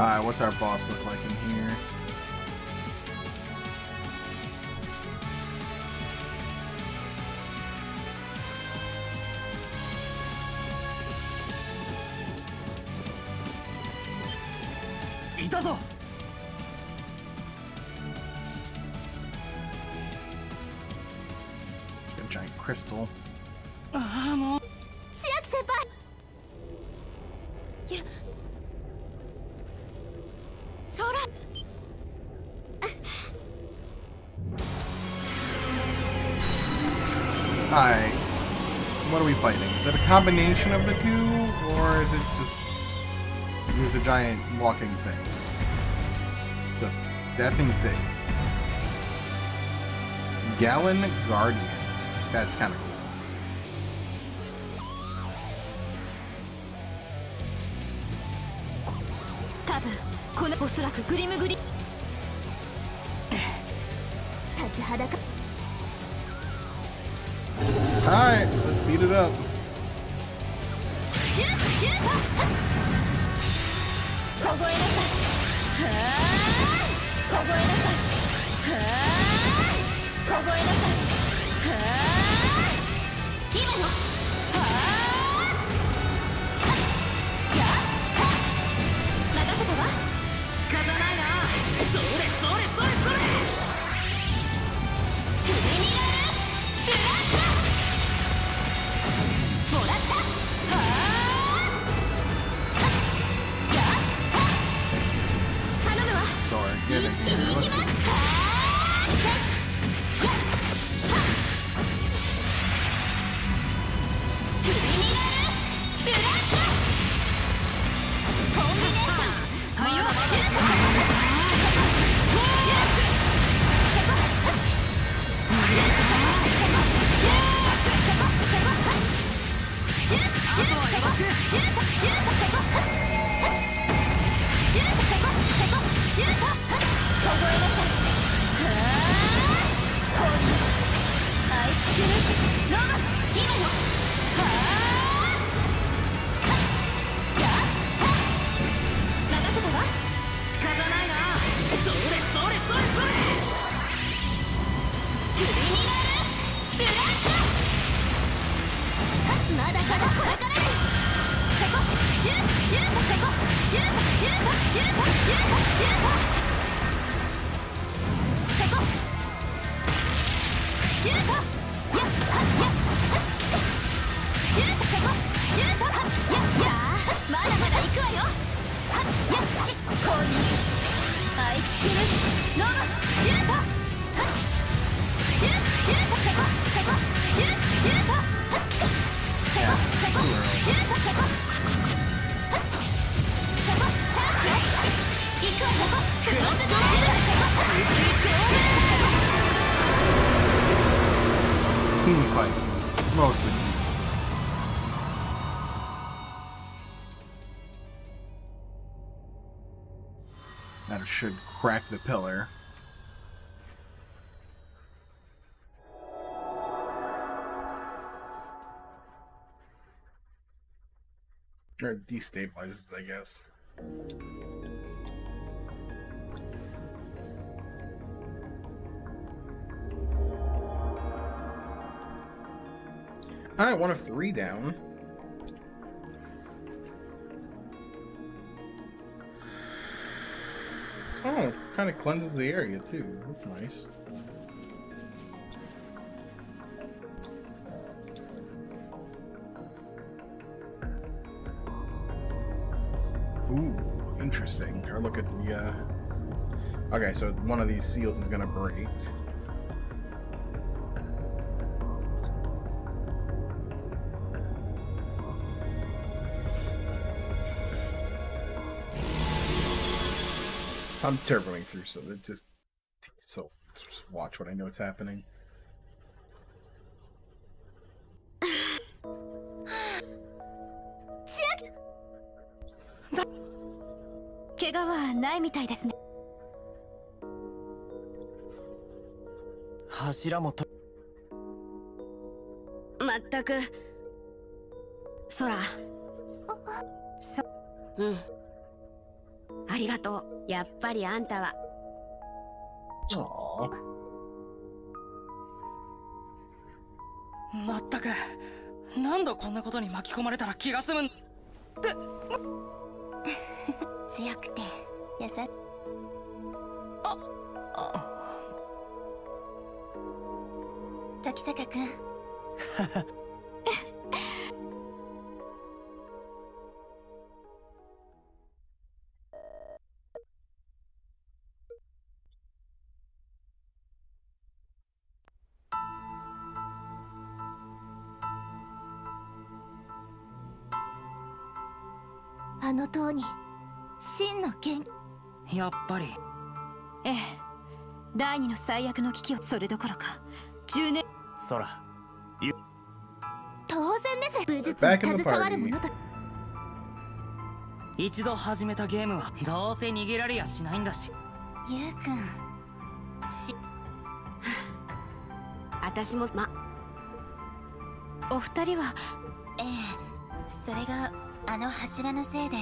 Alright, what's our boss look like in here? It's a giant crystal. combination of the two, or is it just it's a giant walking thing? So that thing's big. Gallon Guardian. That's kind of cool. Crack the pillar. Or destabilizes, I guess. Alright, one of three down. Cleanses the area too. That's nice. Ooh, interesting. Or look at the, uh... Okay, so one of these seals is gonna break. I'm turboing through, so it just so just watch what I know is happening. 怪我はないみたいですね柱もとまったくそらそうんあ りがとう。やっぱりあんたは.まったく。何度こんなことに巻き込まれたら気が済むん。強くて優し時坂君 やっぱり。ええ。第二の最悪の危機をそれどころか。10年。そら当然です。武術に携わ.る者と。一度始めたゲームはどうせ逃げられやしないんだし。ゆうくん私もま。お二人は。ええ。それがあの柱のせいで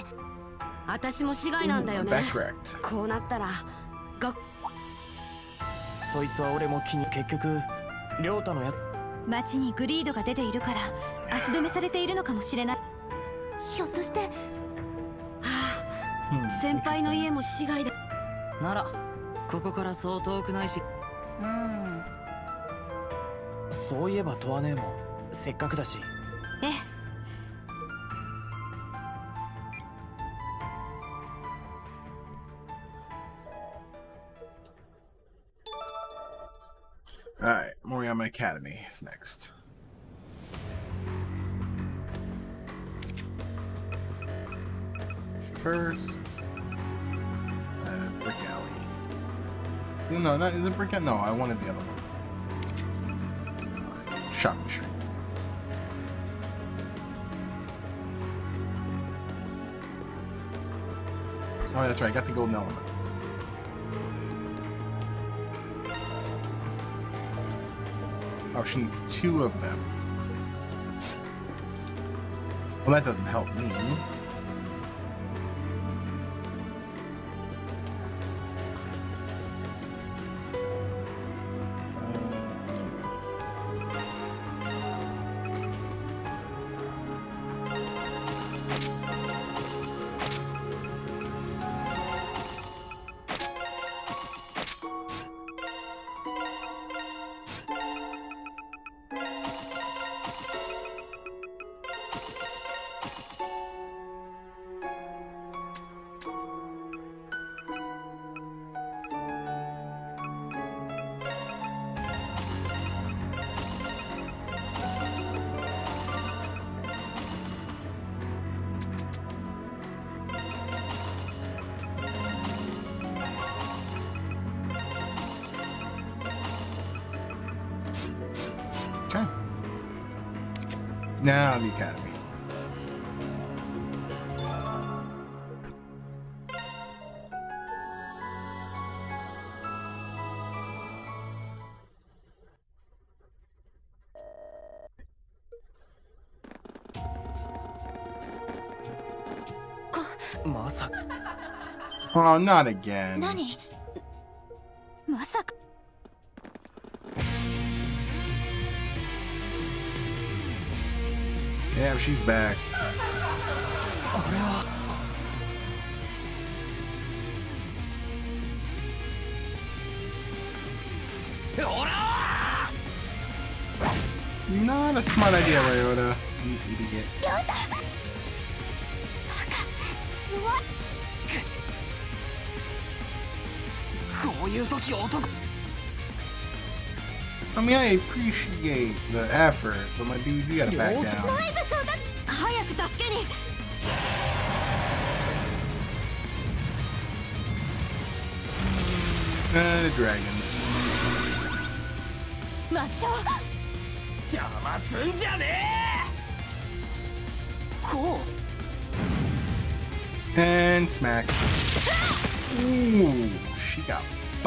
私も市外なんだよね.こうなったらがそいつは俺も気に結局亮太のや街にグリードが出ているから足止めされているのかもしれない。ひょっとして。は Hmm, あ先輩の.家も市外でならここからそう遠くないし。うん。そういえば問わねえもせっかくだし。ええ Academy is next. First, uh, Brick Alley. No, no, not, is it Brick Alley? No, I wanted the other one. Uh, Shopping Street. Oh, that's right, I got the golden element. Needs two of them. Well, that doesn't help me. Oh, not again. Yeah, she's back. Not a smart idea, Ryota. You idiot. I mean, I appreciate the effort, but my dude, you gotta back down. Uh, the dragon. Macho! Cool. And smack. Ah! Ooh, she got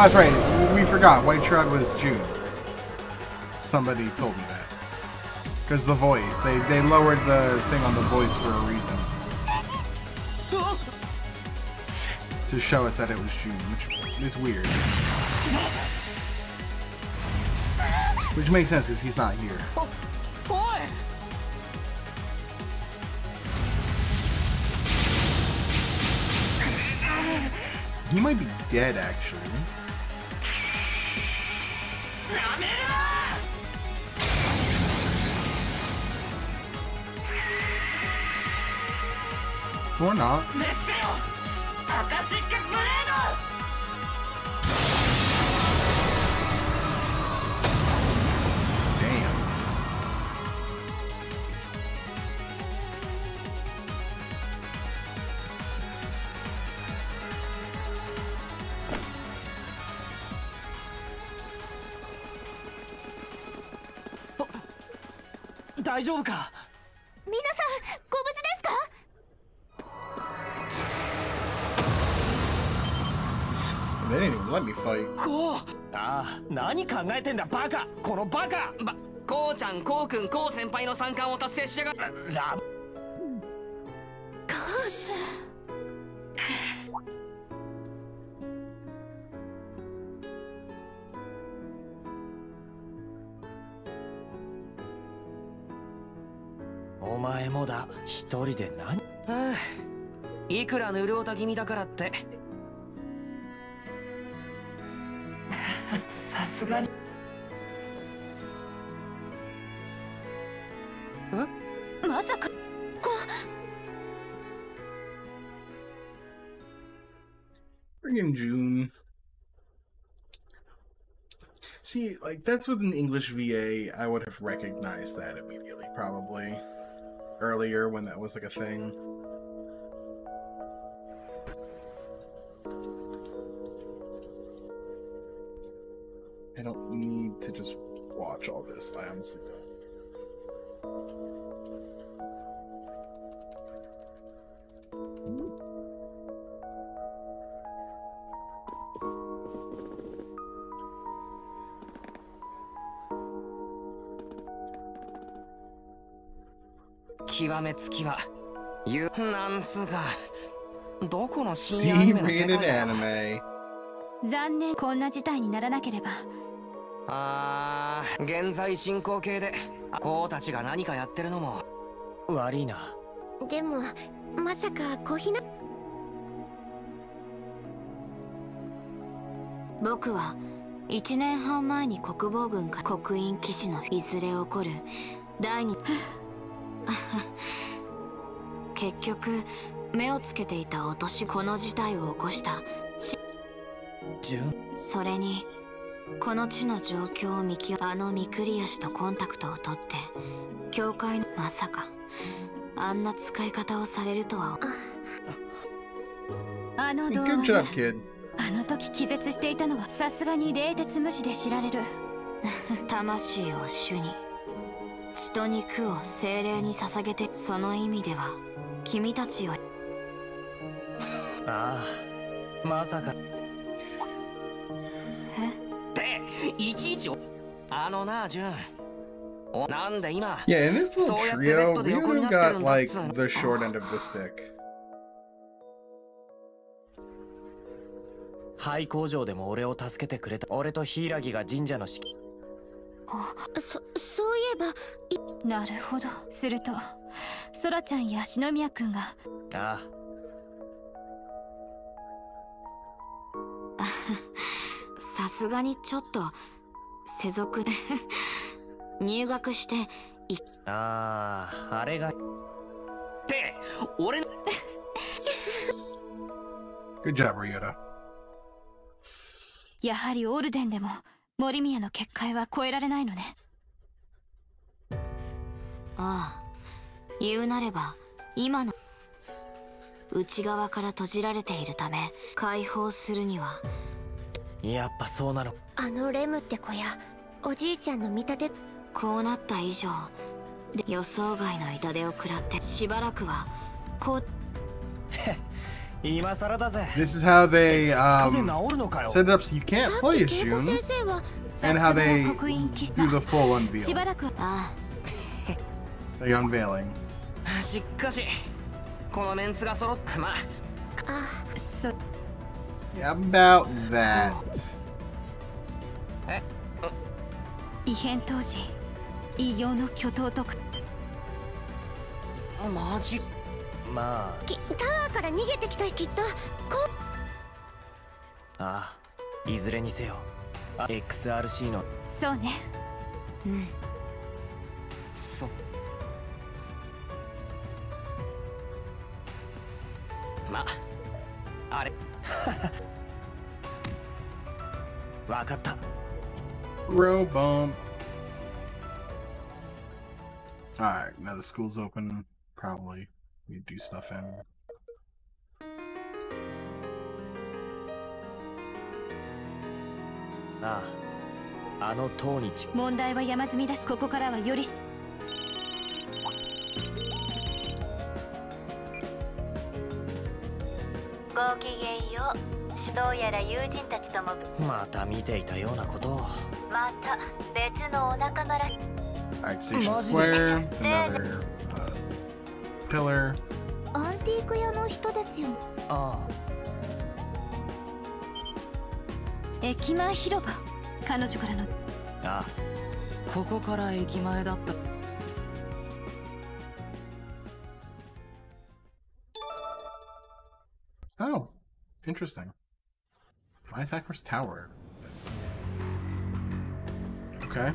Oh, that's right. We forgot. White Shroud was June. Somebody told me that. Because the voice. They, they lowered the thing on the voice for a reason. To show us that it was June, which is weird. Which makes sense because he's not here. おい He might be dead, actually. Or not. 大丈夫か？皆さんご無事ですか？こう。ああ何考えてんだバカ。このバカ。ばこうちゃんこうくんこう先輩の三冠を達成しやがララ一人で何はあいくらぬるおた気味だからってさすがにまさか Friggin' June. See, like, that's with an English VA, I would have recognized that immediately, probably. Earlier, when that was like a thing. I don't need to just watch all this, I honestly don't.「極めつきはゆなんつうかどこの深夜アニメの世界.残念こんな事態にならなければ。あー現在進行形でこうたちが何かやってるのも悪いな。でもまさか小ひな僕は1年半前に国防軍か刻印騎士のいずれ起こる第二 結局目をつけていた落としこの事態を起こした。純それにこの地の状況を見極あのミクリア氏とコンタクトを取って教会のまさかあんな使い方をされるとは。あの動画 kid. あの時気絶していたのはさすがに冷徹無視で知られる。魂を主に血と肉を精霊に捧げてその意味では君たちより。ああまさか。え？でいちいちあのなジュンなんで今 Yeah, 工場でも俺を助けてくれた。俺とヒが神社の式。そそういえばなるほど。するとソラちゃんや篠宮くんが。あさすがにちょっと世俗。で入学してああああれが。って俺の。Good job, Ryota. やはりオールデンでも森宮の結界は超えられないのね。ああ言うなれば今の内側から閉じられているため解放するには。やっぱそうなの。あのレムって子やおじいちゃんの見立て。こうなった以上で予想外の痛手を食らってしばらくはこう今更だぜ This is how they 2日で um, set it up so you can't play き as 恵子 Shun 先生はさ and す how が they do the full unveil, the unveiling. しかしこのメンツが揃ったまあ about that. 異変当時異形の巨頭とかマジまきタワーから逃げてきたきっとこあああいずれにせよあ XRC のそうねうんそまあれわかった Row bump. Alright, now the school's open. Probably we do stuff in. あああの塔にち問題は山積みだしここからはよりごきげんようどうやら友人たちともまた見ていたようなことをまた別のお仲間ら Alright, Station Imagine- Square. It's another uh, pillar. アンティーク屋の人ですよあ駅前広場彼女からのああここから駅前だった Oh, interesting. Isaacor's Tower. Okay.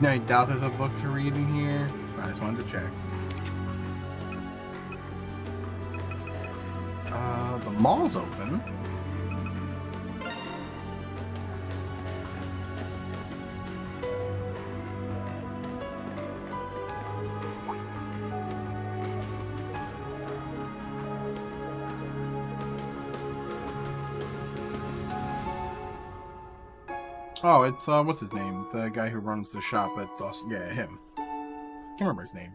I, doubt there's a book to read in here. I just wanted to check. Uh, the mall's open. Oh, it's uh, what's his name? The guy who runs the shop. That's also yeah, him. Can't remember his name.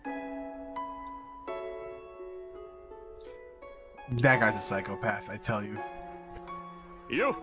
That guy's a psychopath, I tell you. よ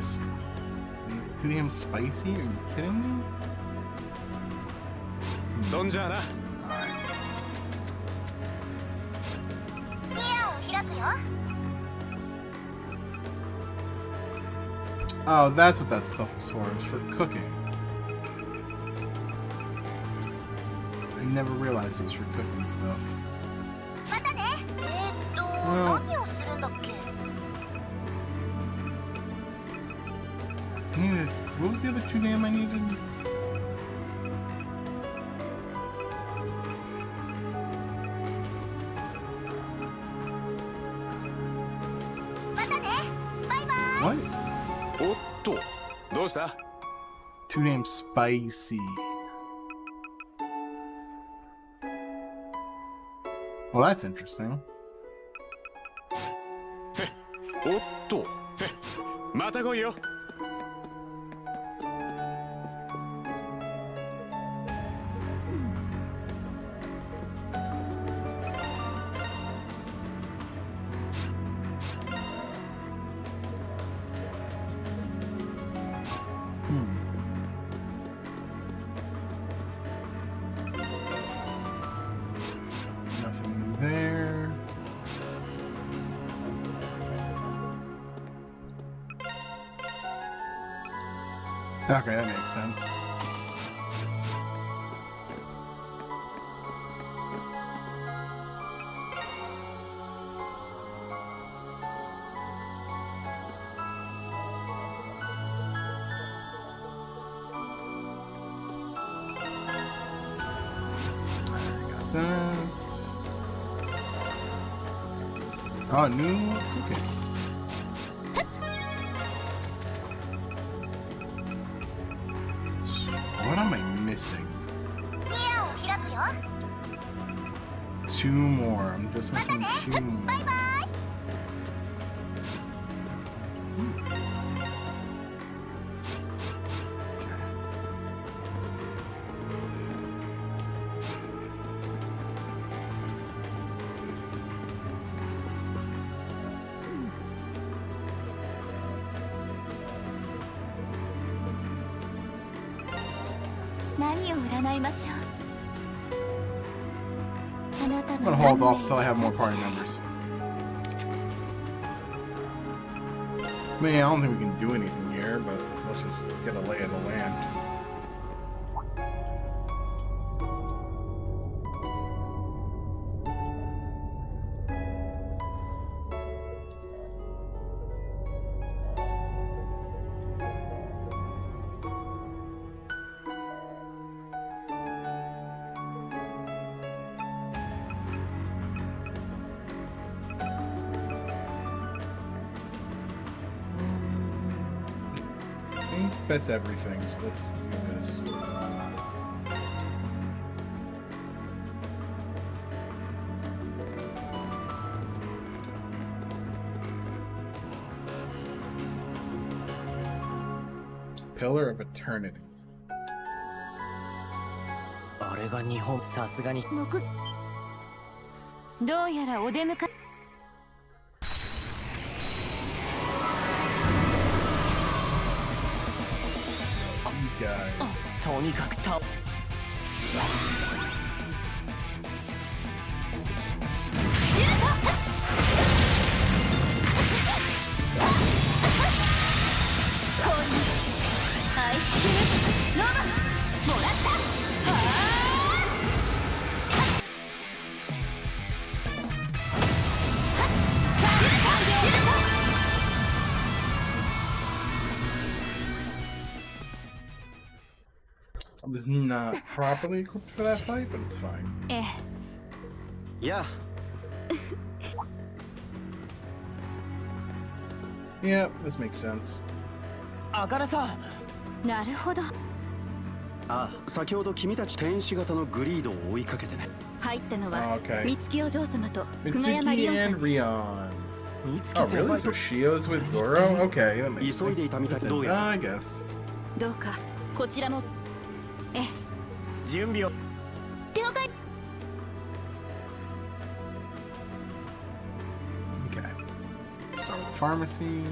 bisque. Too damn spicy? Are you kidding me? Donjara. Oh, that's what that stuff was for. It's for cooking. I never realized it was for cooking stuff. Eh? Well, the other two name I needed? What? おっとどうした Two names spicy. Well, that's interesting. おっとまた来いよ sense. off until I have more party members. Man, I don't think we can do anything. that's everything, so let's do this. Pillar of Eternity. あれが日本さすがにどうやらお出迎え とにかくた properly equipped for that fight, but it's fine. ええや Yeah, this makes sense. あかねさんなるほどああ先ほど君たち天使型のグリードを追いかけてね入ったの Ah, は okay. 美月お嬢様と久我山 Mitsuki リオンさ and ん Rion. 美月 Oh, 先 really? 輩 So と Shio's with Goro? Okay, that makes 急いでいたみたい that's ど in- うや I guess. どうかこちらも 準備を了解 Okay. So, pharmacy.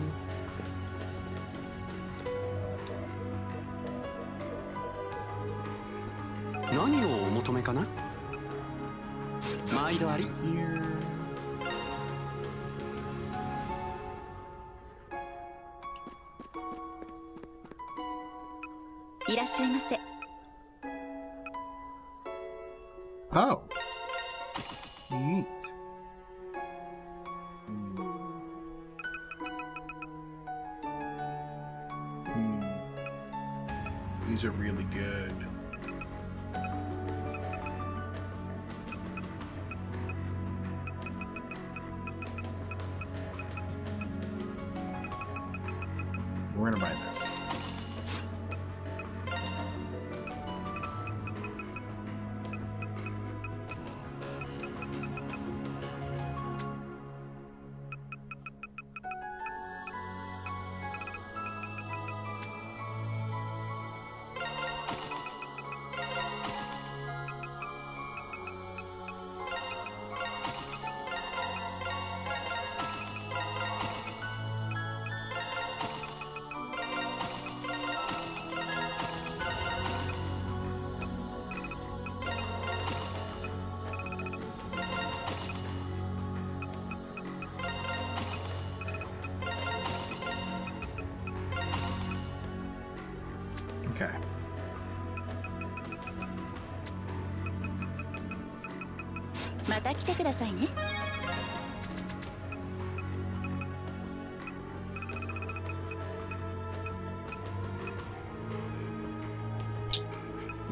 くださいね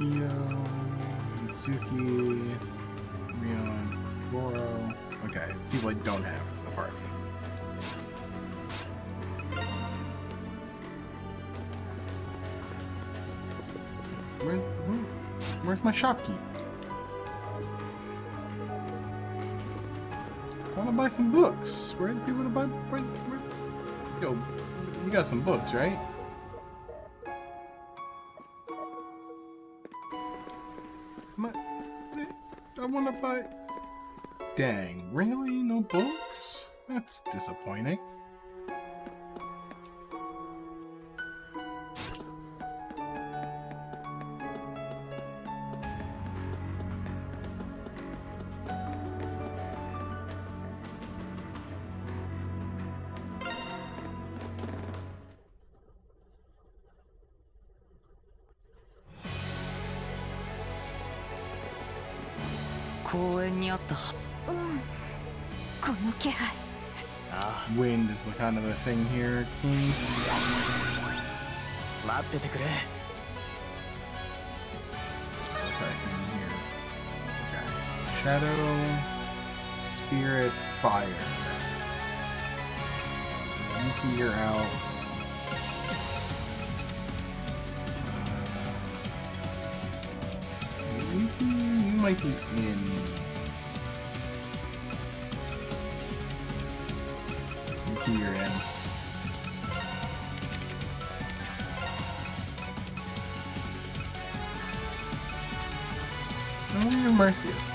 Io, Mitsuki, Rion, Goro. Okay, people I don't have in the party. Where, where, where's my shopkeep? Some books. Where are the people to buy? Where, where, yo, you got some books, right? My, I want to buy. Dang, really? No books? That's disappointing. " thing here, it seems. What's our thing here? Shadow, Spirit, Fire. Yuki, you're out. Uh, Yuki, you might be in. Perseus.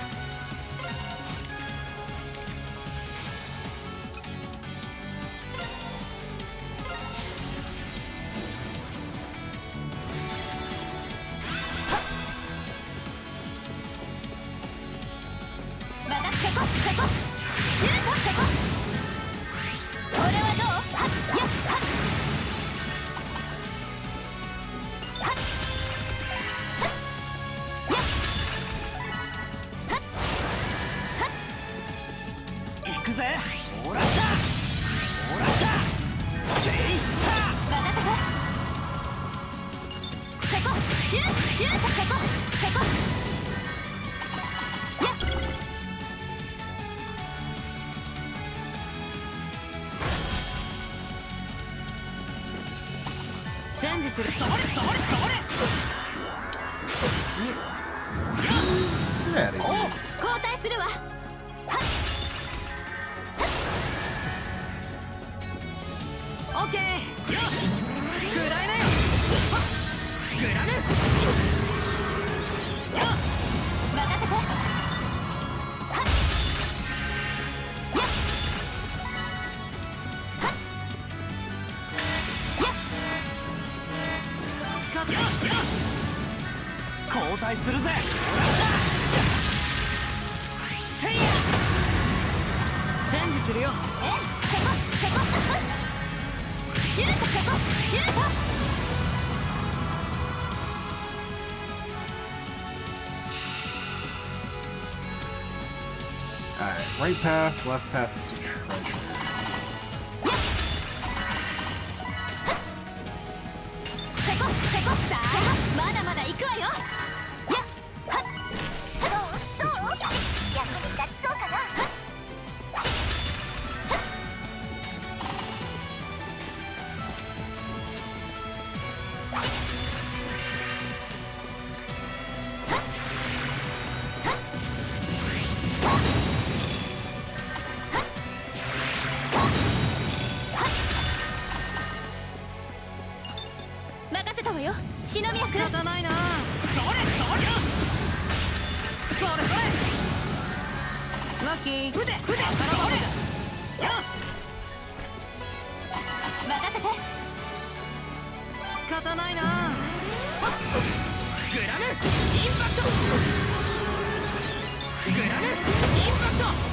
チャレンジする。ぞ Right path, left 篠宮仕方ないな。それそりゃそれそれラッキー当たられや任せて仕方ないなグラムインパクトグラムインパクト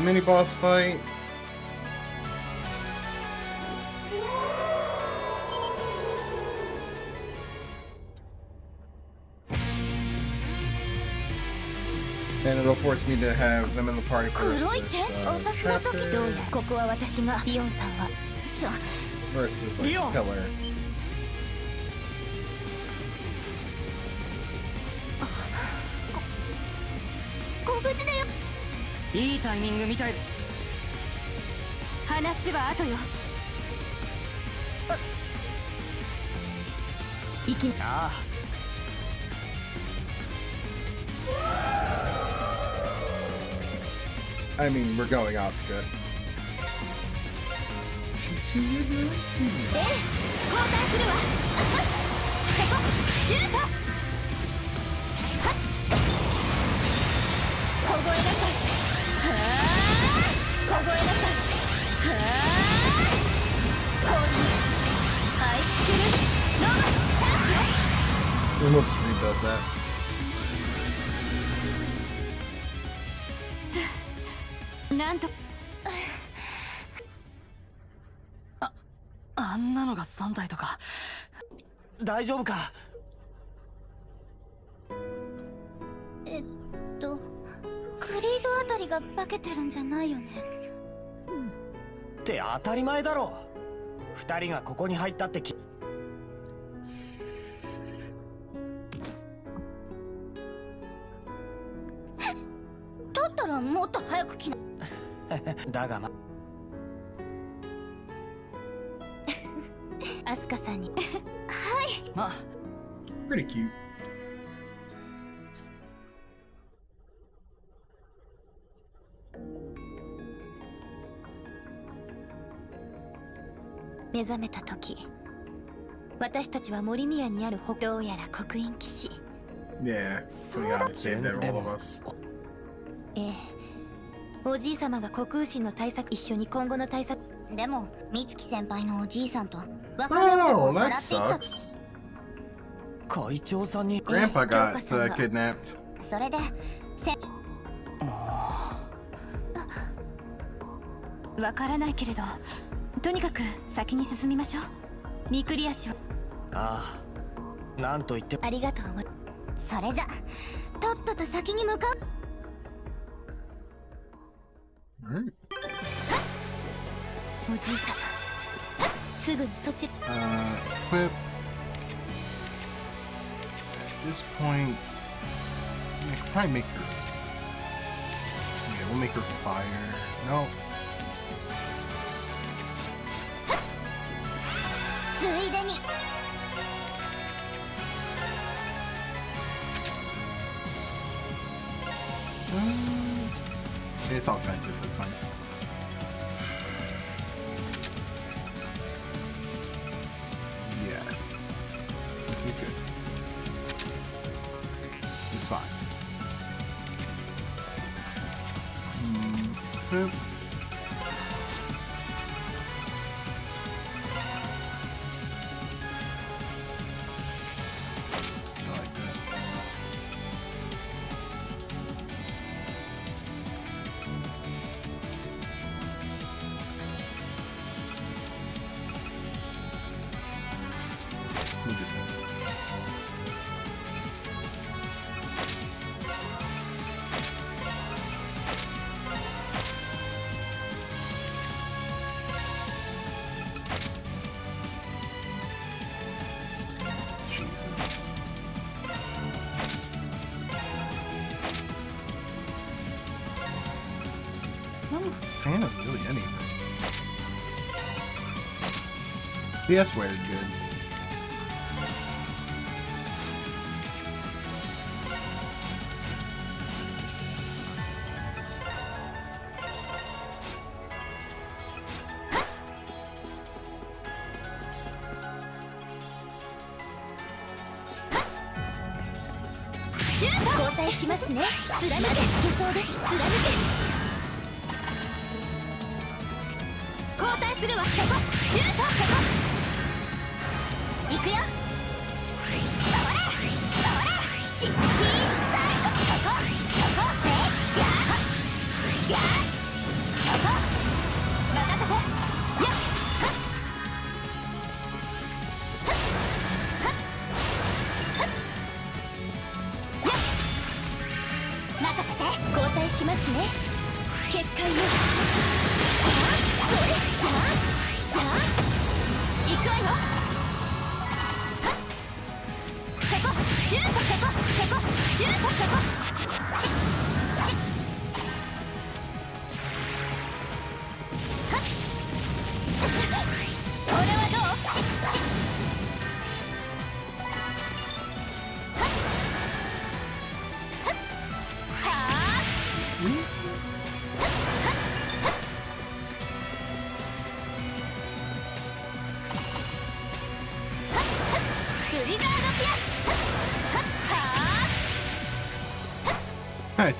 mini boss fight. And it'll force me to have them in the party for the this uh. Versus this like, killer. タイミングみたい話は後よいきあ I mean, we're going Asuka. She's too good たり前だろ。二人がここに入ったってきだったらもっと早く来な。だがま アスカさんに。はい。まあ Pretty cute. 目覚めた時私たちは森宮にある北どうやら刻印騎士 Yeah, so we gotta save that all of us. ええおじい様が国空心の対策一緒に今後の対策でも美月先輩のおじいさんと別れ男 Oh, をさらっていっちゃっ sucks. 会長さんに Grandpa got uh, kidnapped. それでせわからないけれどとにかく先に進みましょう。ああなんと言ってありがとう。それじゃとっとと先に向かう。うん。おじいさんすぐにそっちうん quip、ついでに Um, it's offensive, that's fine. Yes. This is good. This is fine. Hmm. PS Wares game.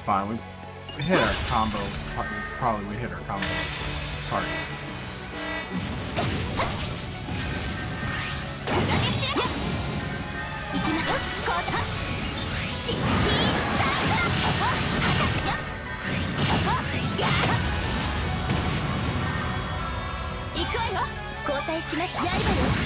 fine. We hit our combo. Probably we hit our combo target. Yeah.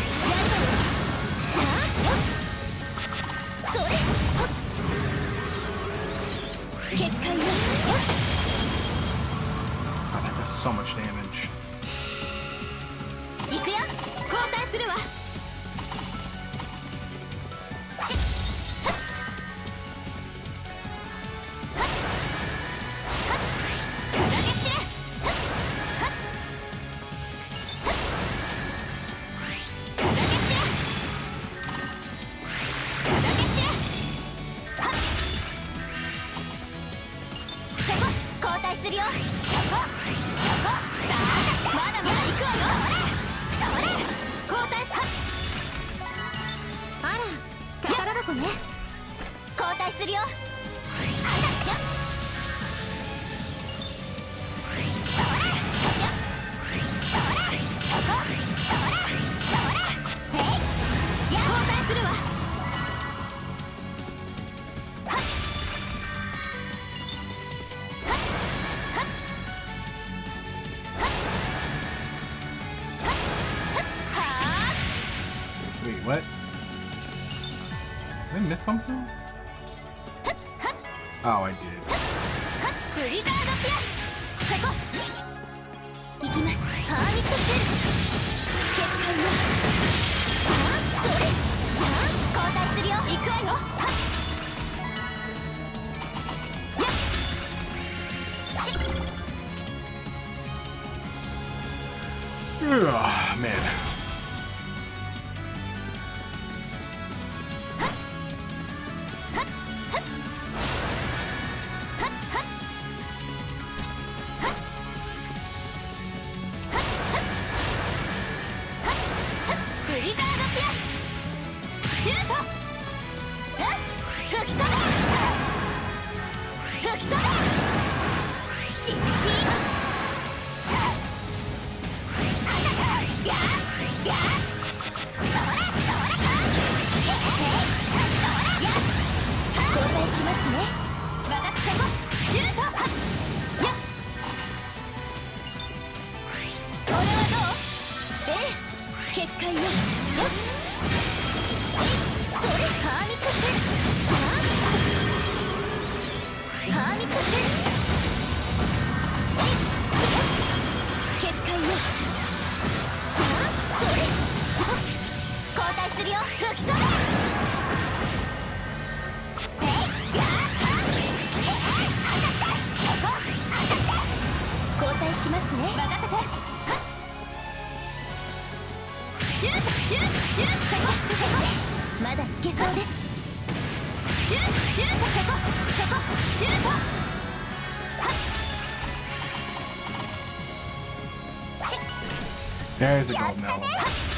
There's a gold medal.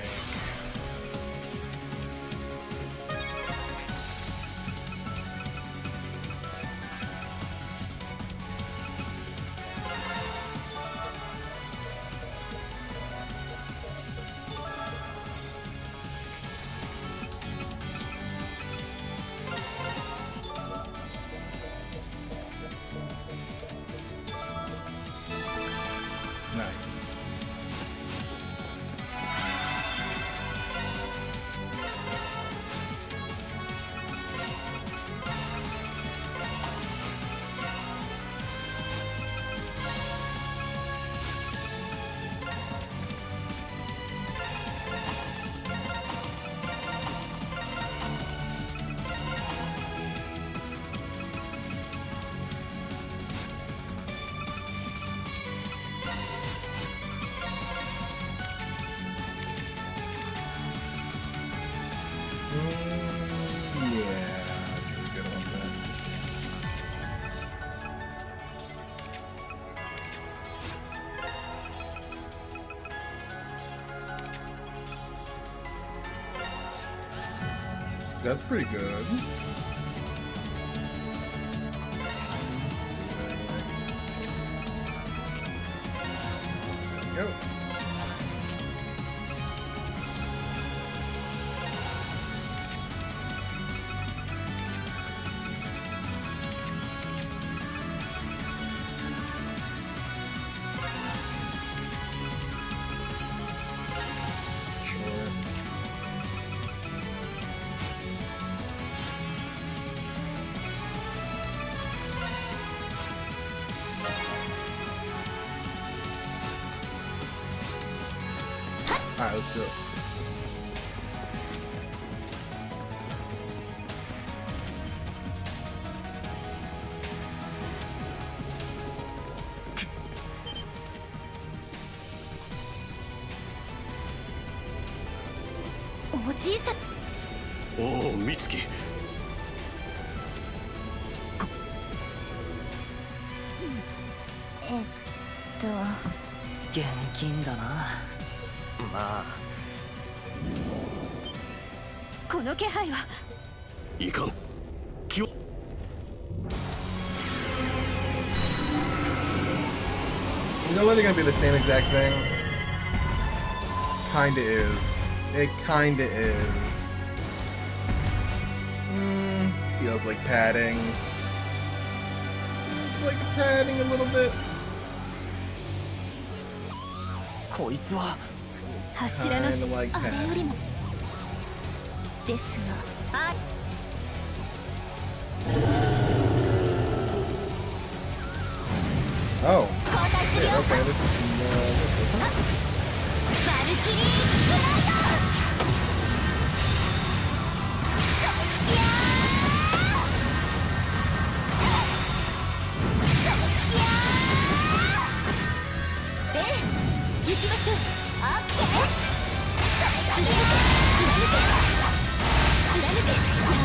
That's pretty good. 気配はいかん気を You know, it gonna be the same exact thing. Kinda is. It kinda is. Hmm, feels like padding. It's like padding a little bit. こいつは柱のあれより.もですがあ Oh. 交代する Shit, よ okay, this is uh, this Let's go.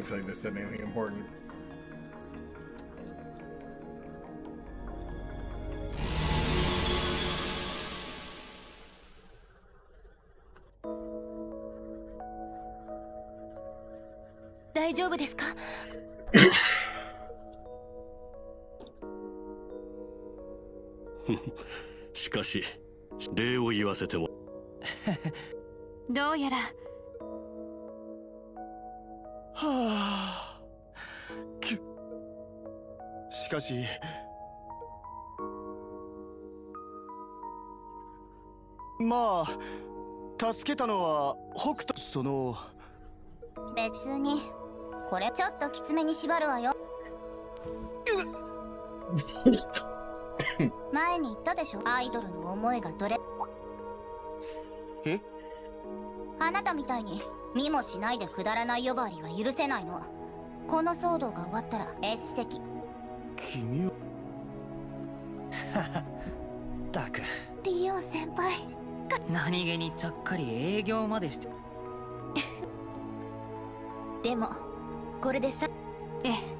Don't feel like this said anything important.「大丈夫ですかしかし礼を言わせてもどうやらまあ助けたのは北斗。その。別にこれちょっときつめに縛るわよ。前に言ったでしょ？アイドルの思いがどれ。え？あなたみたいに見もしないでくだらない呼ばわりは許せないの。この騒動が終わったら S 席君を。たく。リオン先輩。何気にちゃっかり営業までして。でもこれでさええ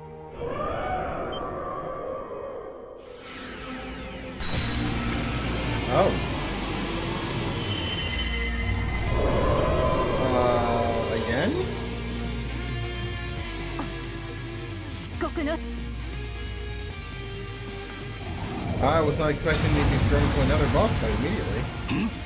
not expecting me to be thrown to another boss fight immediately.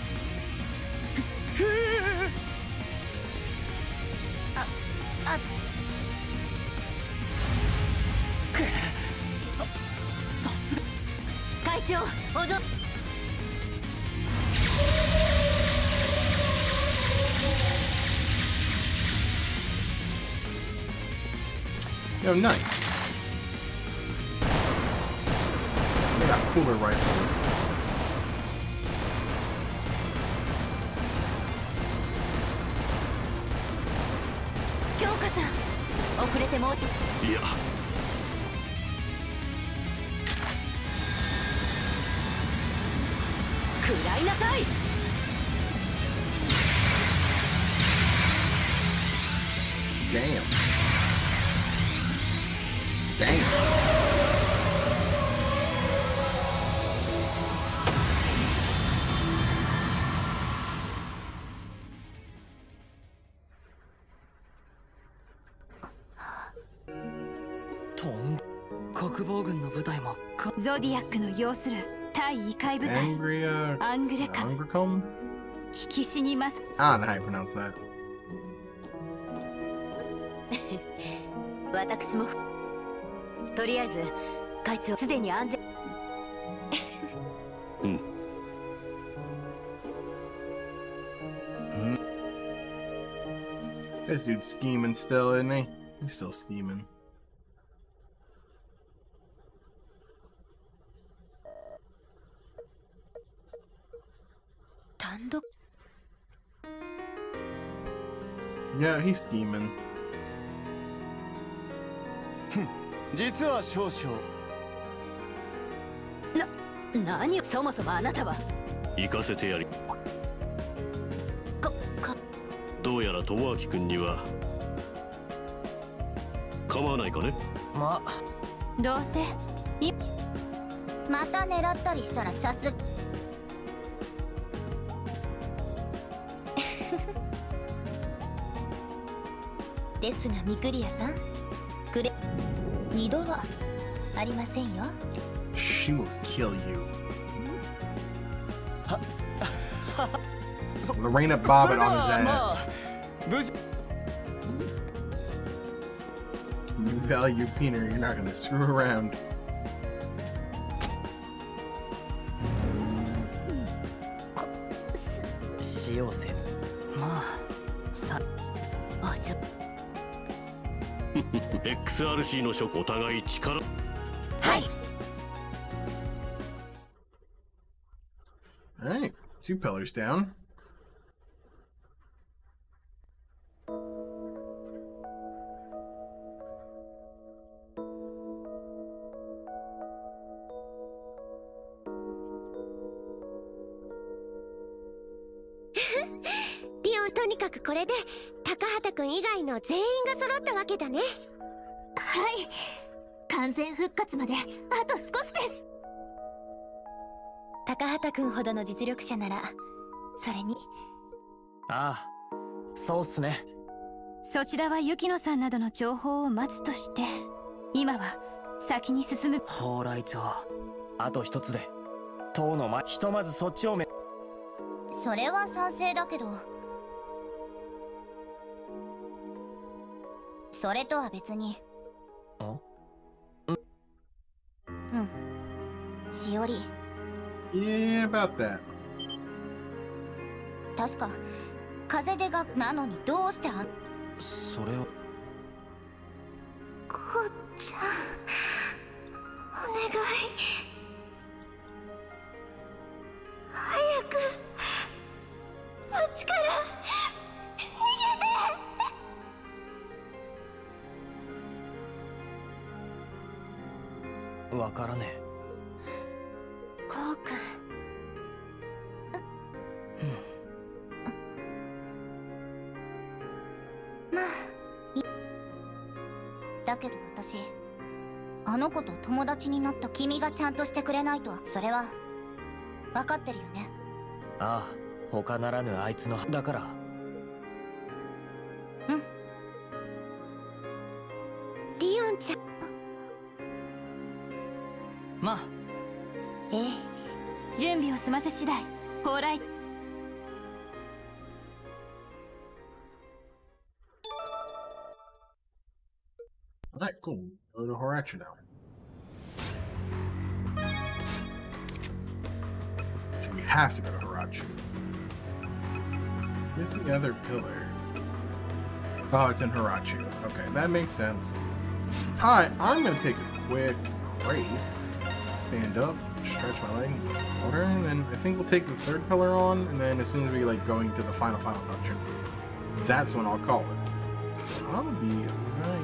ディアックの要する対異界部隊 Angria. アングレカ Angricum? 聞きしにます I don't know how you pronounce that. 私もとりあえず会長すでに安全 This dude's scheming still, isn't he? He's still scheming. 単独 Yeah, he's scheming. 実は少々。な何そもそもあなたは。行かせてやり。ここ。どうやら智明君には。構わないかね？まどうせ。また狙ったりしたらさすですがミクリアさんくれ二度はありませんよ She will kill you. Lorena bobbed on his ass. You value Peener, you're not gonna screw around. XRC の職お互い力。はい。Alright, two pillars down. リオンとにかくこれで高畑くん以外の全員が揃ったわけだね。はい完全復活まであと少しです。高畑くんほどの実力者ならそれに。ああそうっすね。そちらはユキノさんなどの情報を待つとして今は先に進む。蓬莱町。あと一つで。塔の前。ひとまずそっちをめ。それは賛成だけど。それとは別に。んしおり Yeah, about that. 確か風でがなのにどうしてあんそれをがちゃんとしてくれないとそれは分かってるよね。ああ他ならぬあいつのだから。リオンちゃん。まあ。ええ。準備を済ませ次第蓬莱 Alright, cool. Go to Horachu now. Have to go to Horachu. Where's the other pillar? Oh, it's in Horachu. Okay, that makes sense. Alright, I'm gonna take a quick break. Stand up, stretch my legs, water, and then I think we'll take the third pillar on, and then as soon as we like going to the final final dungeon, that's when I'll call it. So I'll be right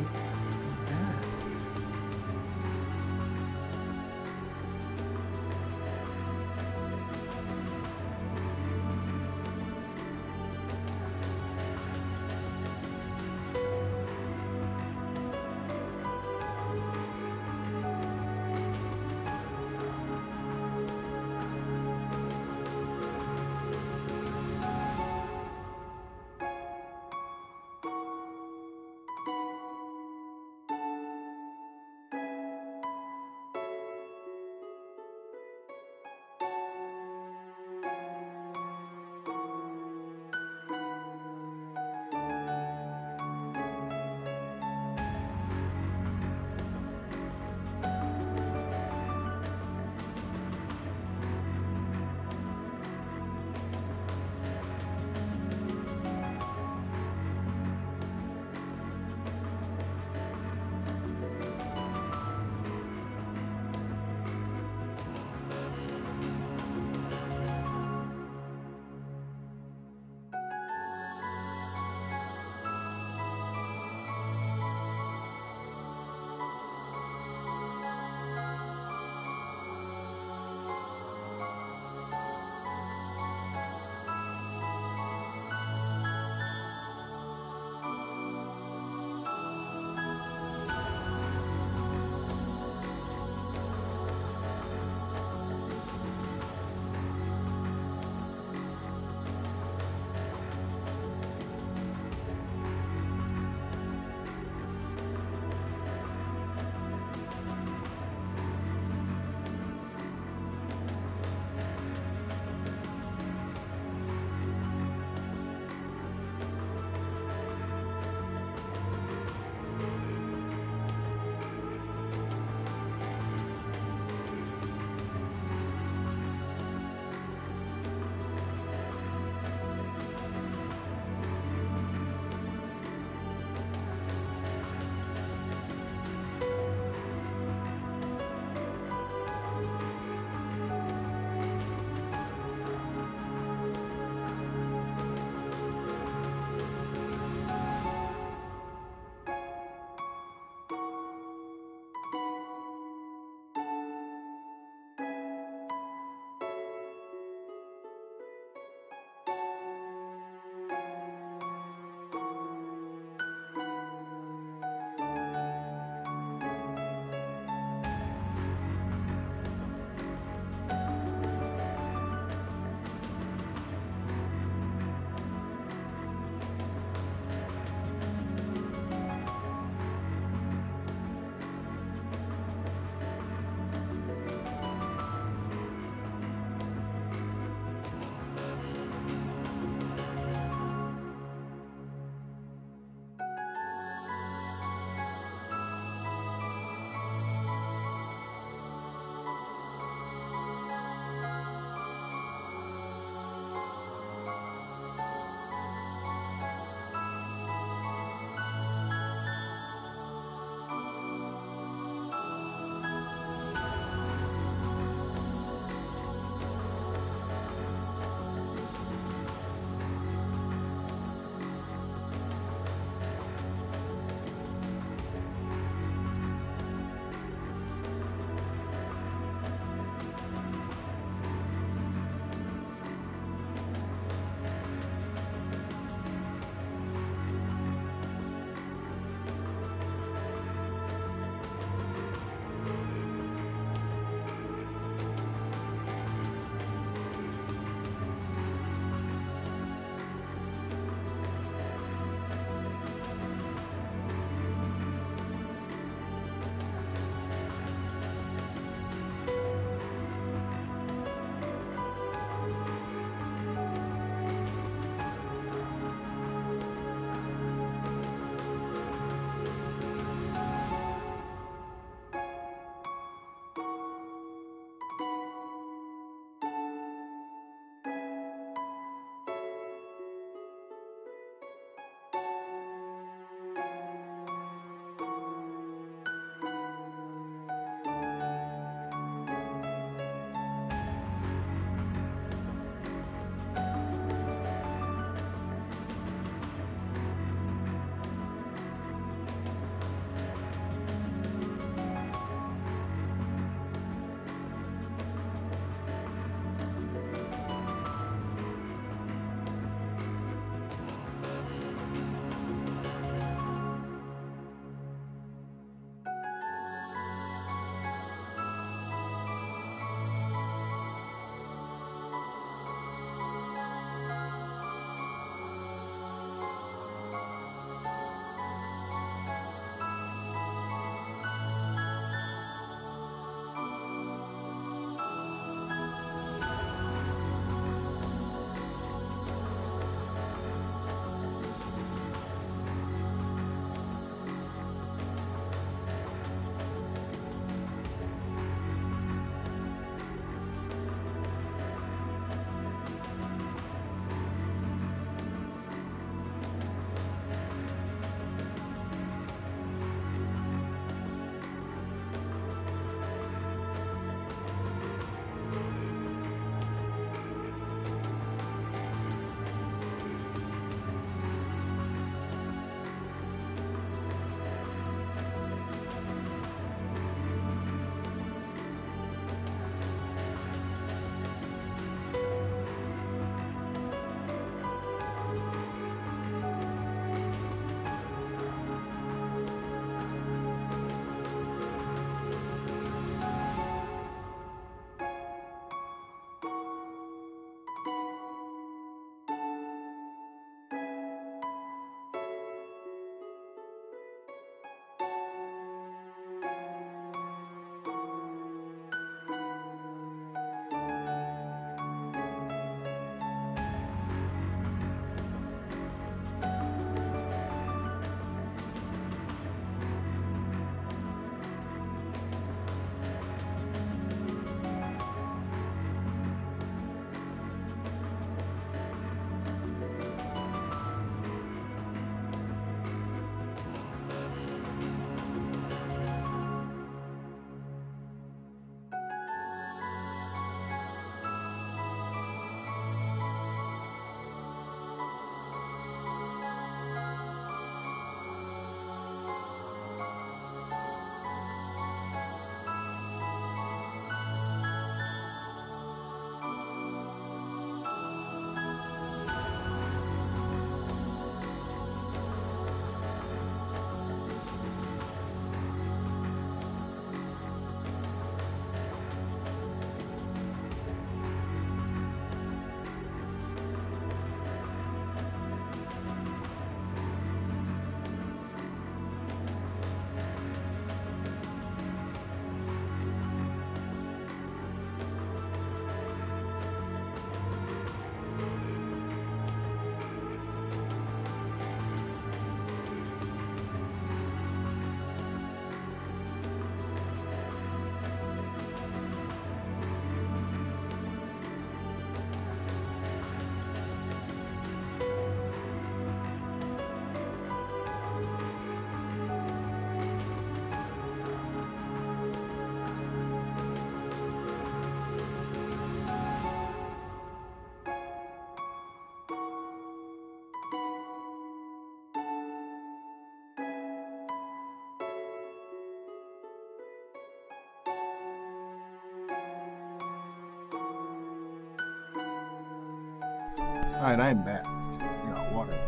Alright, I'm back. I got water.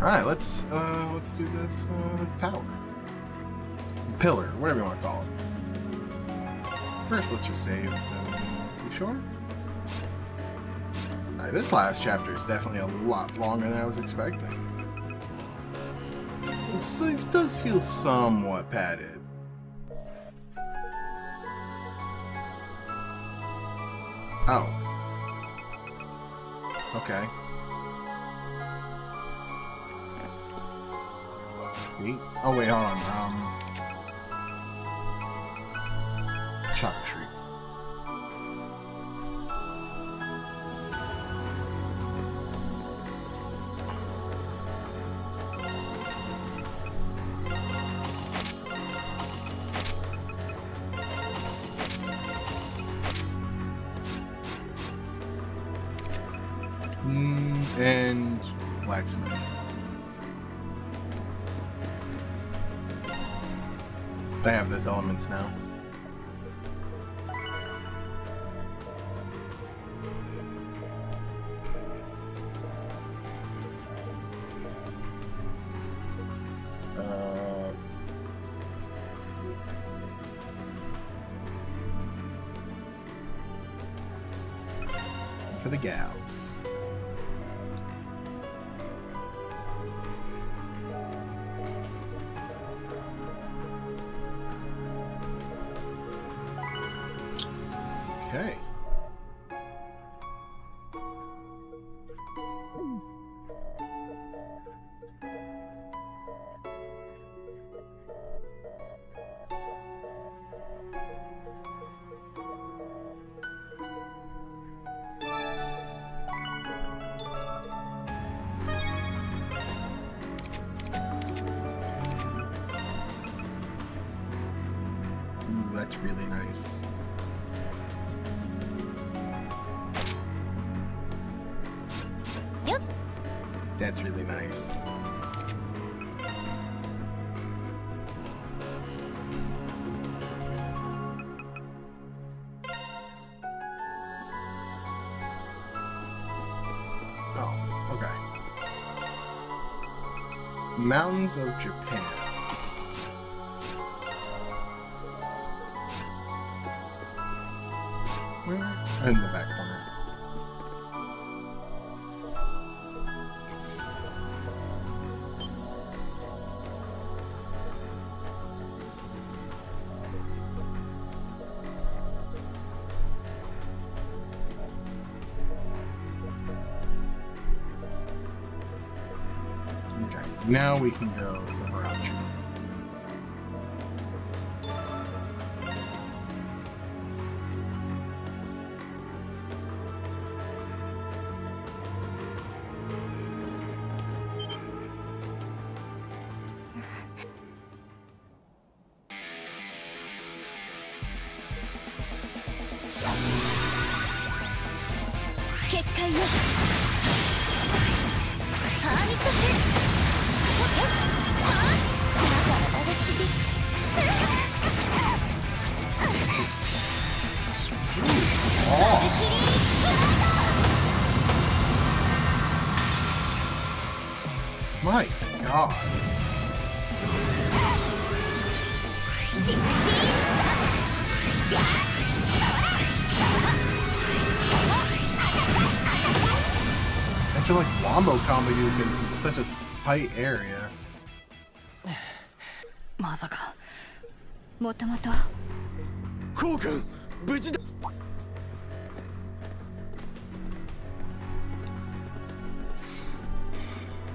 Alright, let's uh let's do this uh this tower. Pillar, whatever you want to call it. First let's just save the you sure? This last chapter is definitely a lot longer than I was expecting. It's, it does feel somewhat padded. Okay. Sweet. Oh wait, hold on. Um. For the gals. Mountains of Japan. Tight area. まさか。もともと。コウ君無事だ。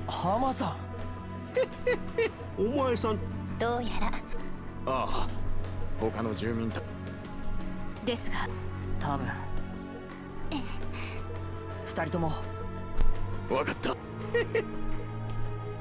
ハマさん。お前さん。どうやら。ああ。他の住民た。ですが。多分。二人とも。分かった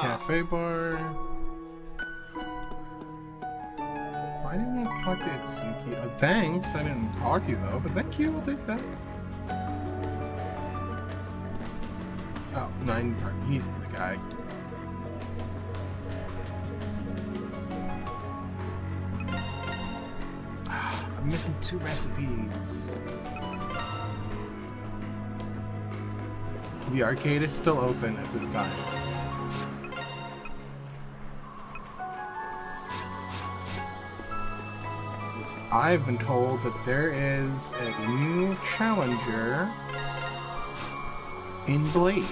Cafe bar. Why didn't you talk to Itsuki? Uh, thanks. I didn't talk to you though, but thank you. I'll take that. Oh, nine. He's the guy. I'm missing two recipes. The arcade is still open at this time. I've been told that there is a new challenger in Blade.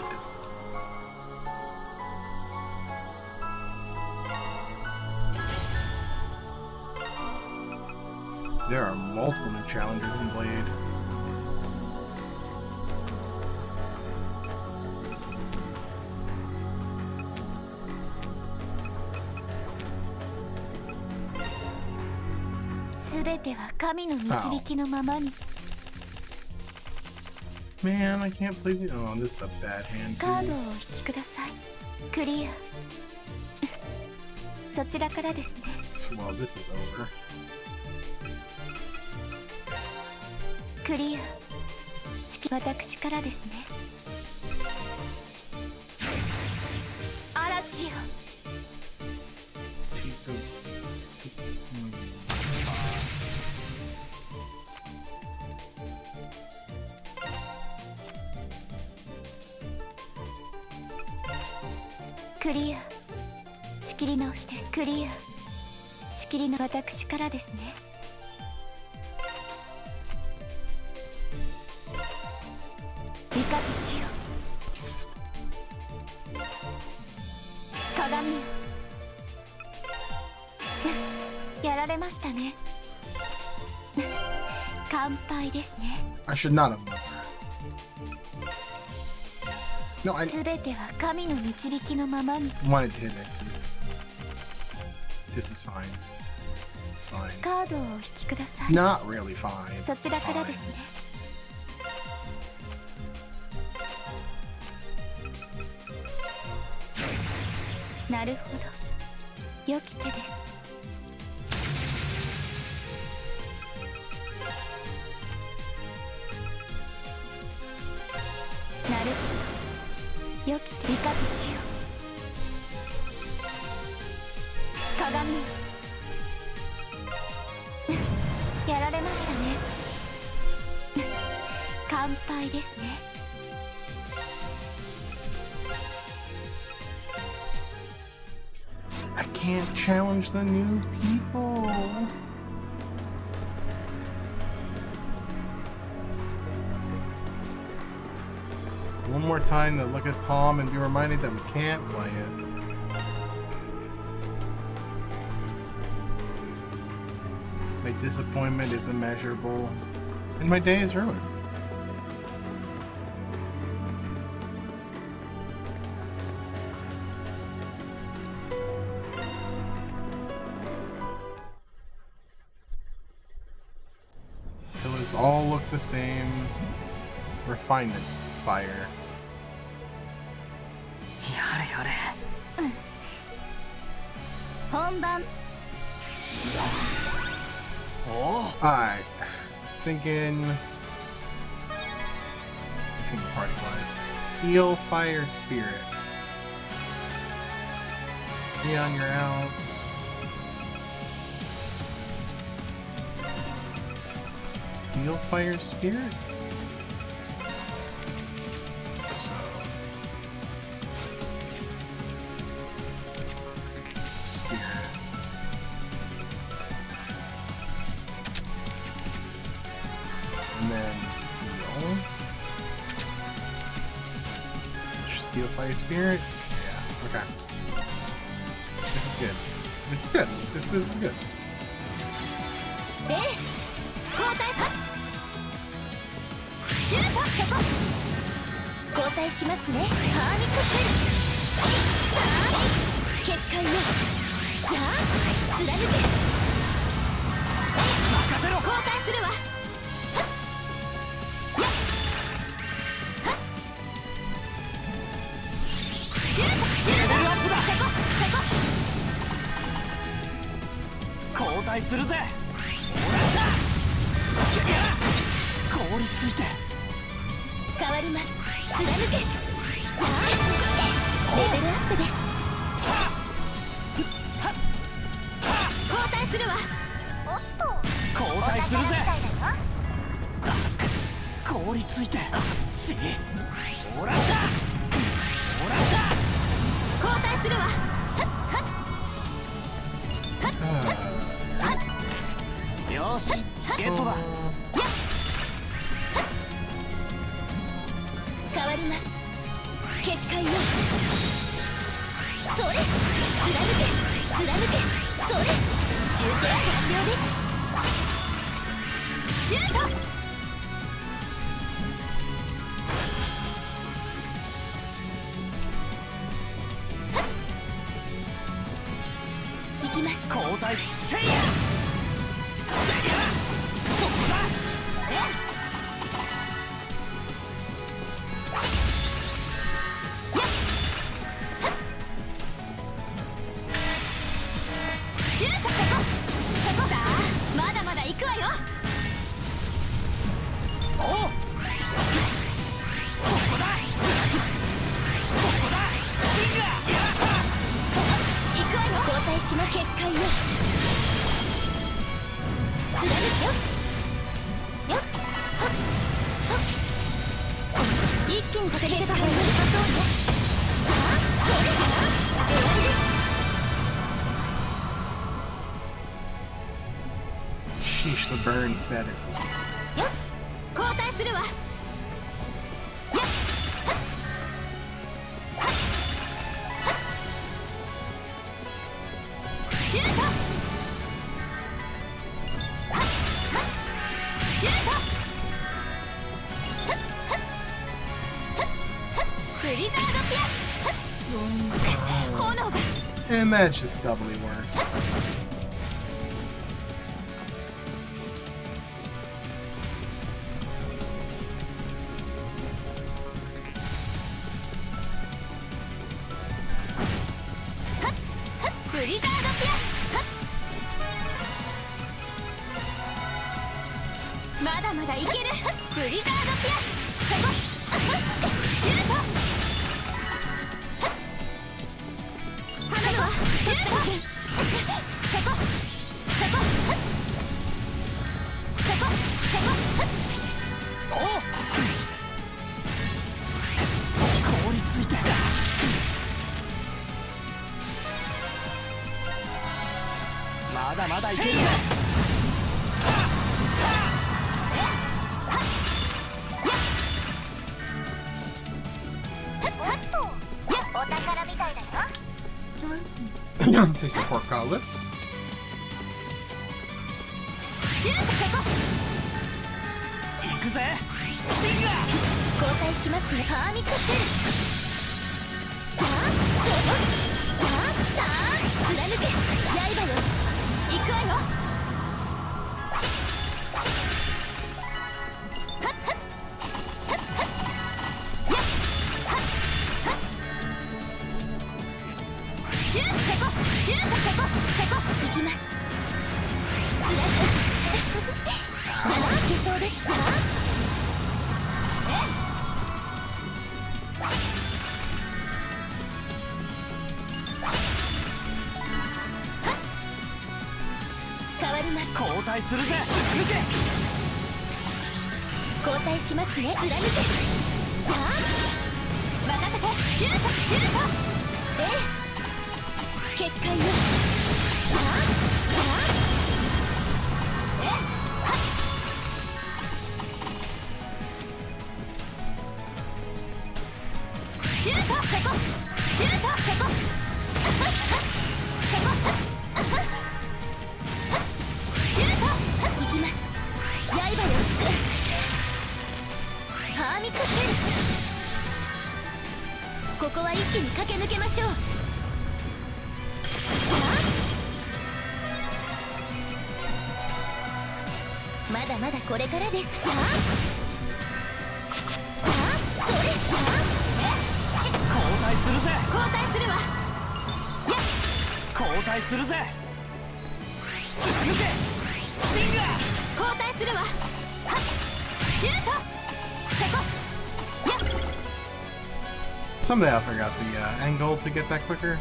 There are multiple new challengers in Blade. Man, I can't. Oh, this is a bad hand. カードをお引きくださいクリアそちらからですね Well, this is over. クリア私からですね嵐よクリア仕切り直しですクリア仕切りの私からですね。三日月よ。鏡。よ やられましたね。乾杯ですね。I should not have done that. すべては神の導きのままに。カードを引きください。そちらからですね。なるほど。良き手です。なるほど。良き手ですなるほど良き手三日月よ鏡。やられましたね。乾杯ですね。I can't challenge the new people. More time to look at Palm and be reminded that we can't play it. My disappointment is immeasurable, and my day is ruined. Colors all look the same. Refinement fire. Thinking. Thinking party wise. Steel, fire, spirit. Neon, you're out. Steel, fire? Spirit. Spirit? saddest. And that's just doubly するぜ。抜け。交代しますね。貫け。ダあ。任せて。シュートシュート。ええ。結界よ。someday I'll figure out the uh, angle to get that quicker.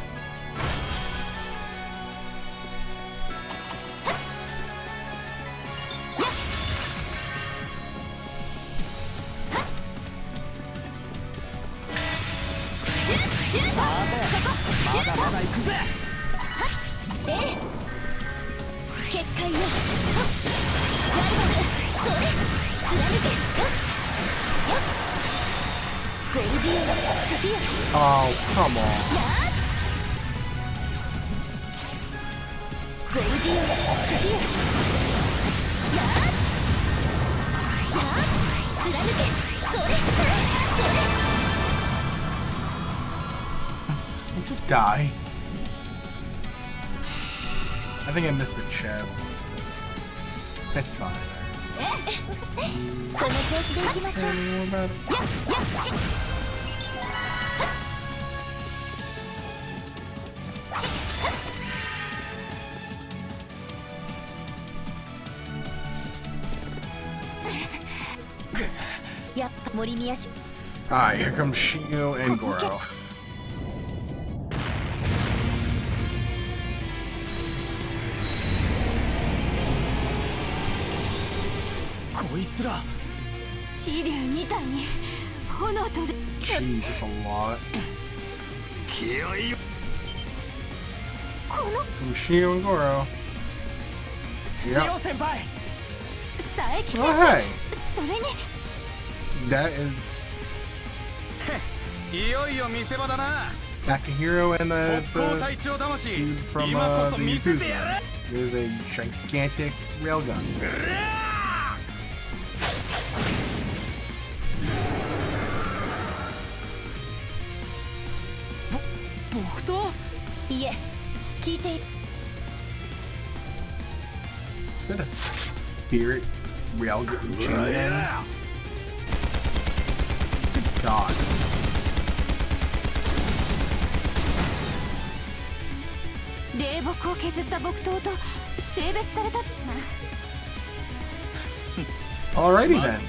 Hi, here comes Shio and Goro. Jeez, that's a lot. From Shio and Goro. Yep. Oh, hey! that is. Akihiro and the, the dude from uh, the Yakuza with a gigantic railgun. Is that a spirit railgun? Yeah. Alrighty then.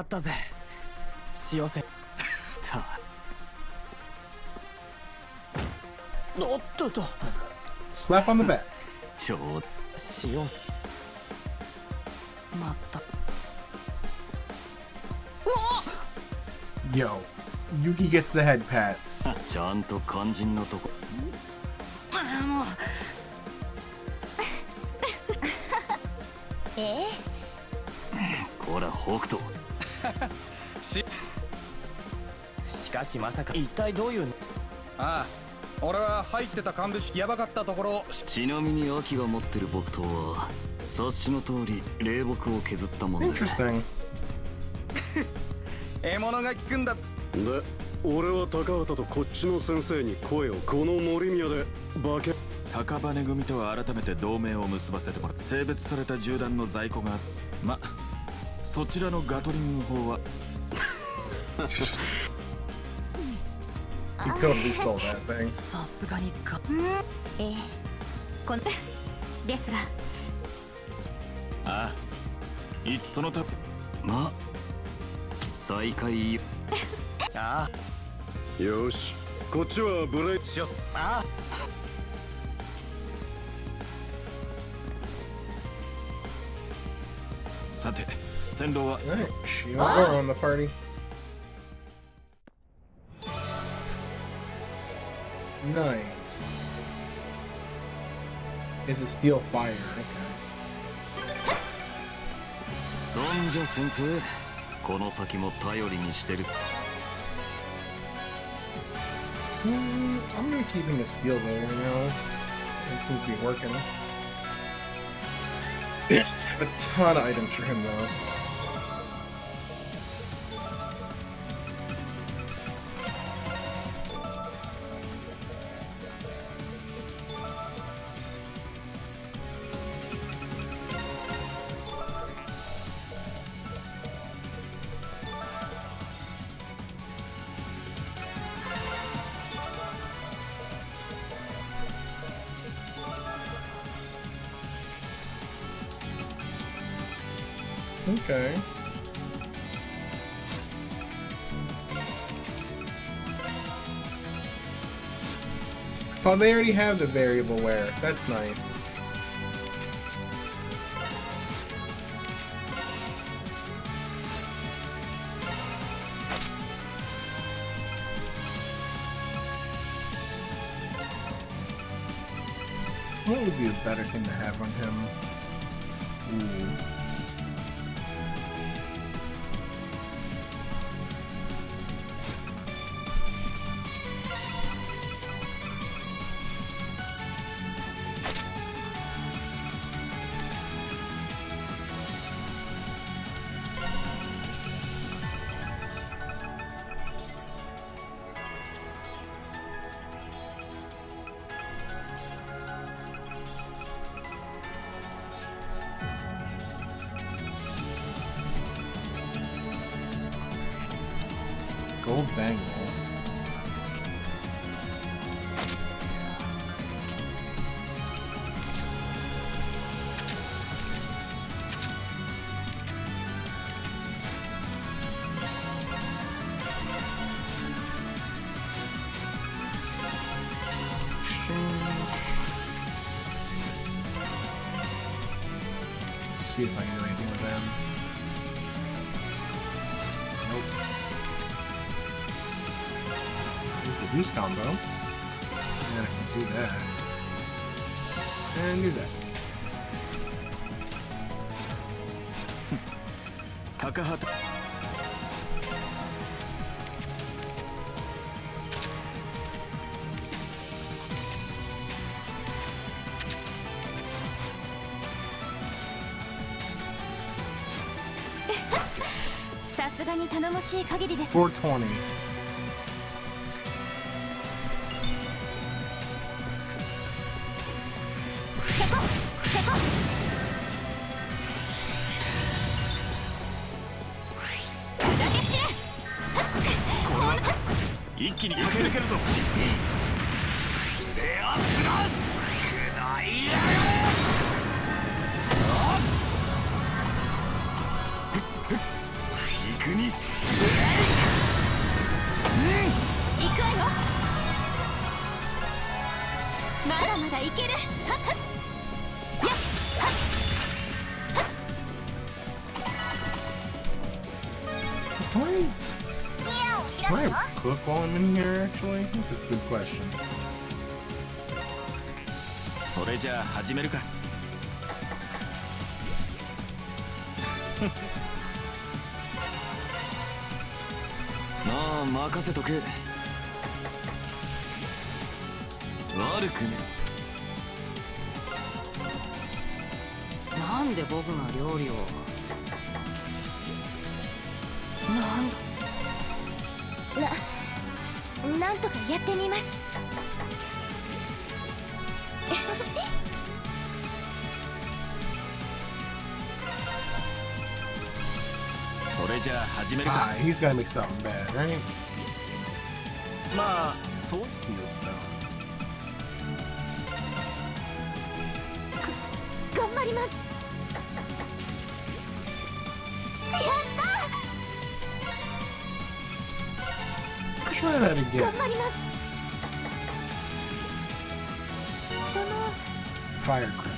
かったぜ塩瀬たおっとっと Slap on the back. ちょう塩また Yo, Yuki gets the head pats. ちゃんと肝心のとこかしまさか。一体どういうああ俺は入ってた幹部やばかったところちなみに秋が持ってる木刀は察しの通り霊木を削ったものだ Interesting. 獲物が効くんだ。で俺は高畑とこっちの先生に声を。この森宮で。化け。高羽組とは改めて同盟を結ばせてもらう。性別された銃弾の在庫がまそちらのガトリング砲は He totally stole that thing. さすがにかええこのですがああいそのたまあ再開ああよしこっちはブレイしよあさて線路は on the party. Nice. It's a steel fire. Okay. そんじゃ先生この先も頼りにしてる Hmm, I'm gonna keep him the steel there now. It seems to be working. I have a ton of items for him though. They already have the variable wear. That's nice. What would be a better thing to have on him? 420. Actually? That's a good question. それじゃあ始めるかまあ任せとけてみますそれじゃあ始めるか ah, he's gonna make something bad, right? まあ、soul steal stuff 頑張りますやった Try that again. 頑張ります fire crew.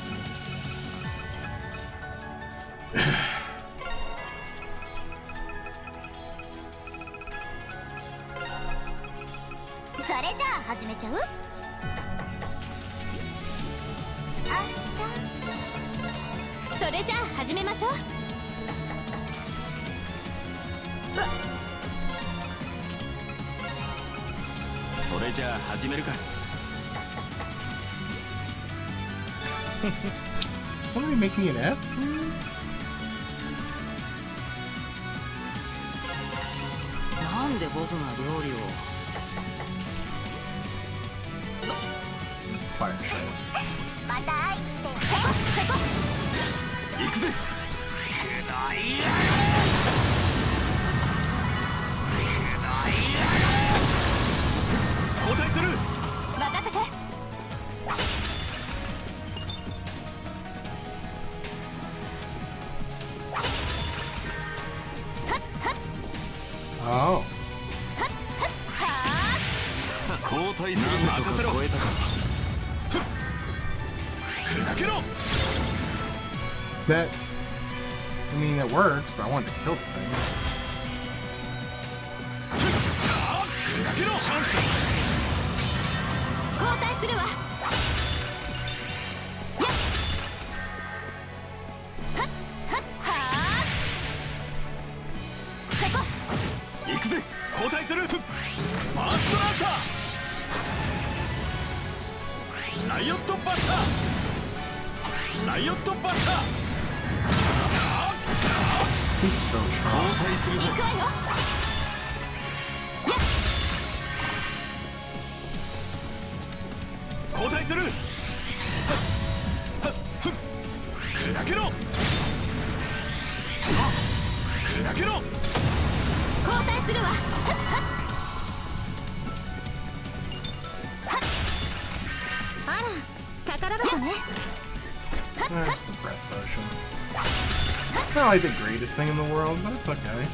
probably the greatest thing in the world, but it's okay.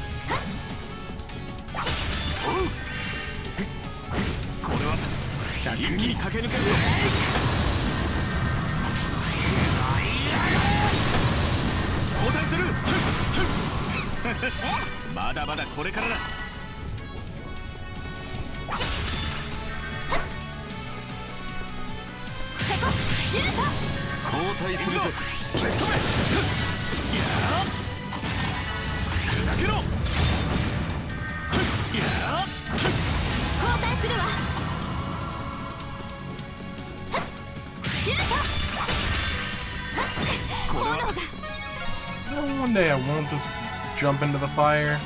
jump into the fire.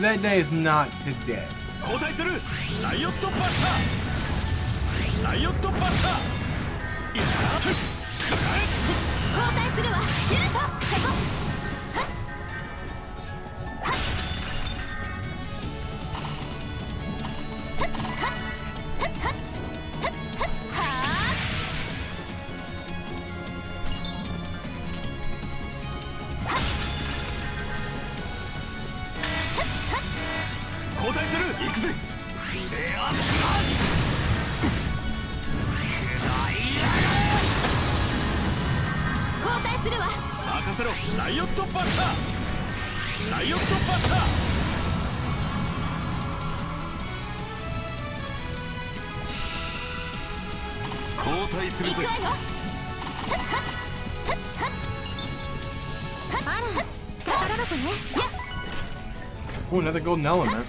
That day is not today. the golden element.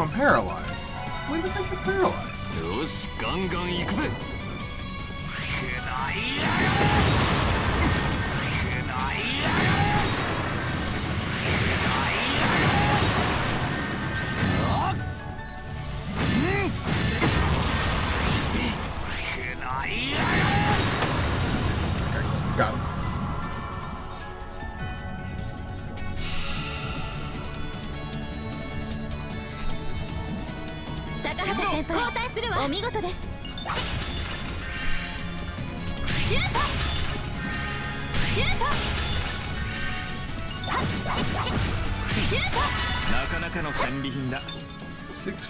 Oh, peril.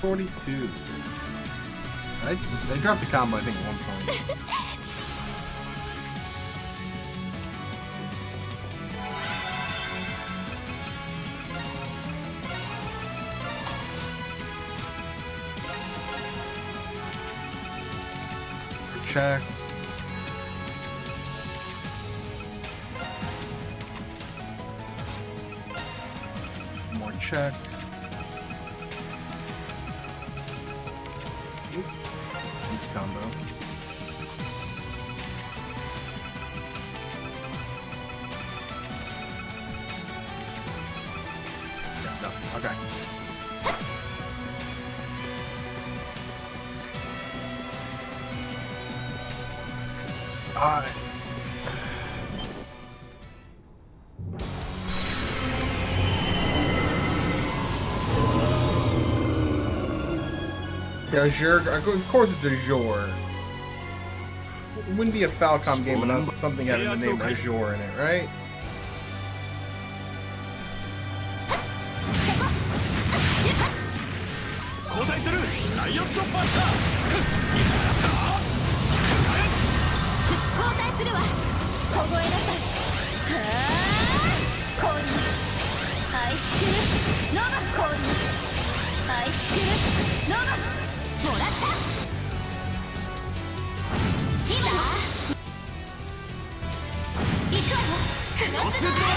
642. I, dropped the combo, I think, Azure. Of course it's Azure. It wouldn't be a Falcom game without something having the name Azure in it, right? Nova! 行くわよ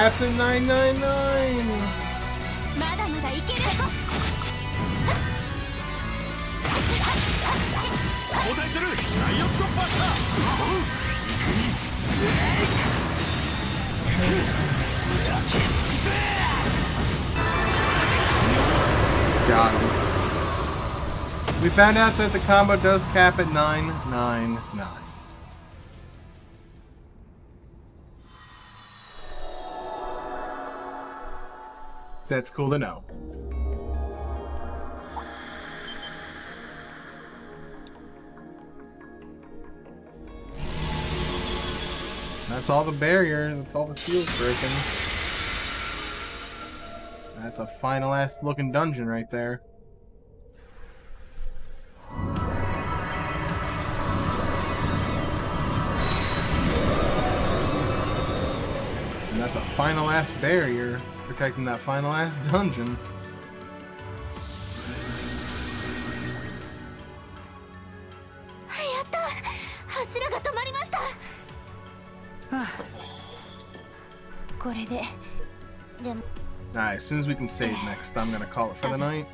in 999! Got him. We found out that the combo does cap at 999. Nine, nine. That's cool to know. That's all the barrier. That's all the seals breaking. That's a final ass looking dungeon right there. That's a final ass barrier protecting that final ass dungeon. Alright, as soon as we can save next, I'm gonna call it for the night.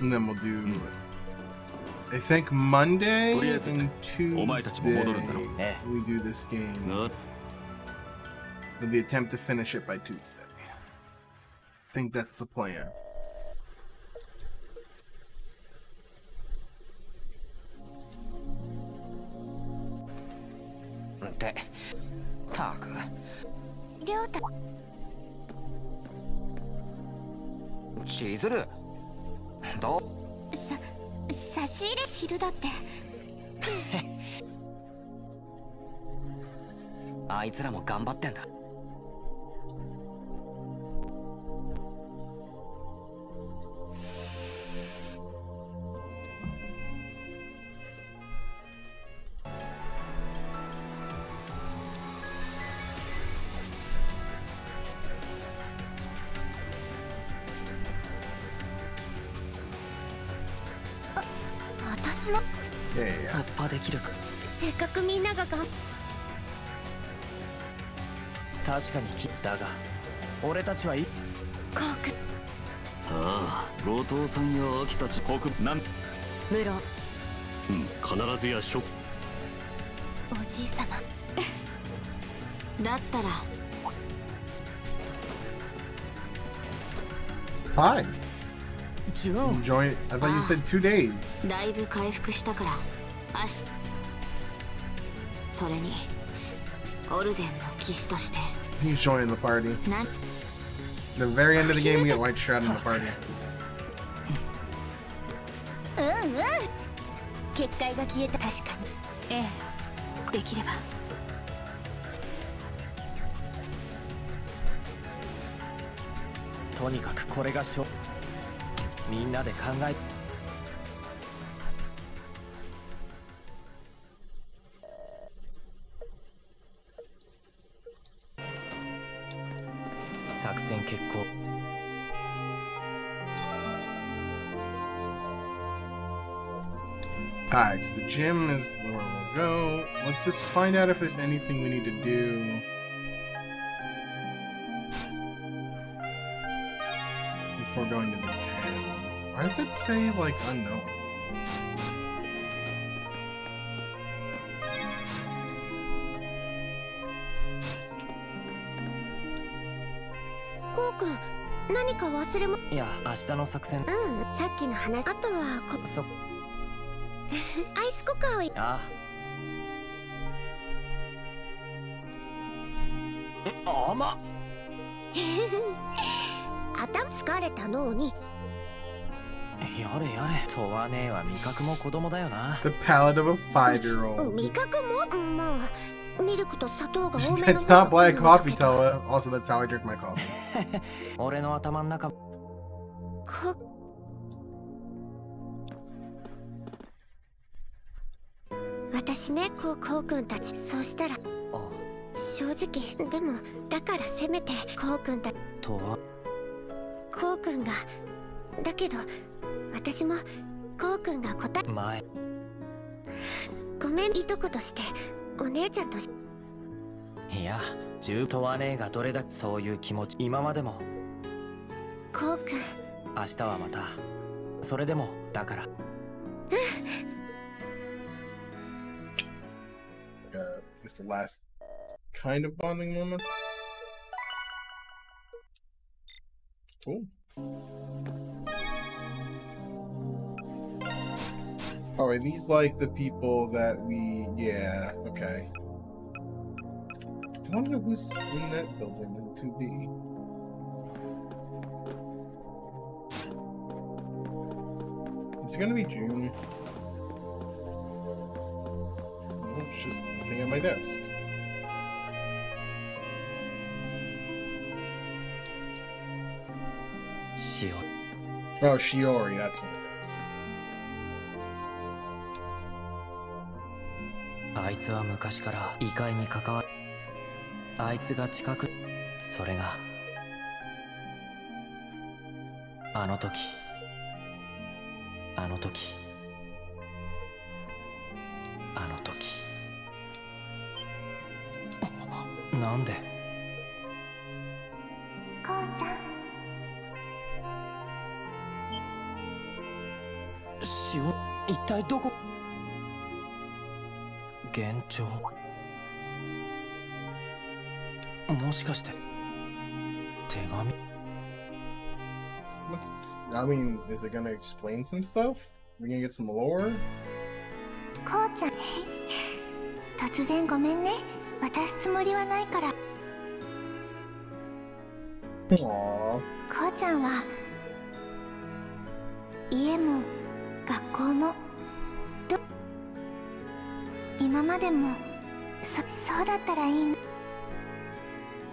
And then we'll do hmm. I think Monday and Tuesday eh. we do this game. With the attempt to finish it by Tuesday. I think that's the plan. Okay. Talk. Ryota. Chizuru. Do. 差し入れ昼だって。あいつらも頑張ってんだ。破できるか。せっかくみんなががん。確かに切ったが俺たちはいコークああ後藤さんや秋たち国なん。無論うん必ずやショッおじい様。だったら。ュン Enjoy. I thought you said two days. だいぶ回復したからそれにオルデンの騎士として He's joining the party. な The very end of the game, we get White Shroud in the party. うんうん結界が消えた確かにええできればとにかくこれが勝みんなで考え作戦決行 Alright, so the gym is where we'll go. Let's just find out if there's anything we need to do. Before going to the gym. Why does it say, like, unknown? コウ君何か忘れもいや明日の作戦。うんさっきの話。あとはこそ アイスコカーをああ。甘っ。頭疲れた脳に。やれやれ。とはねえは味覚も子供だよな。The palate of a five-year-old. 味覚も？うんまあミルクと砂糖が多めの That's not black coffee. Also, that's how I drink my coffee. 俺の頭の中。こ私ねこうこうくんたち。そうしたら正直でもだからせめてこうくんたとは？こうくんがだけど私もこうくんが答え前。ごめんいとことしてお姉ちゃんとしいや十問わねえがどれだけそういう気持ち今までも。こうくん明日はまた。それでもだから。Uh, it's the last kind of bonding moment. Cool. Oh, are these like the people that we? Yeah. Okay. I wonder who's in that building in 2B. Is it gonna be June? Oh, it's just a thing on my desk. Oh, Shiori, that's what it is. あいつは昔から異界に関わる。あいつが近くそれがあの時あの時あの時。なんで？こうちゃん。塩一体どこ？幻聴もしかして手紙 What's, I mean, is it gonna explain some stuff? We gonna get some lore? こうちゃん突然ごめんね渡すつもりはないから.こうちゃんはまでもそそうだったらいいな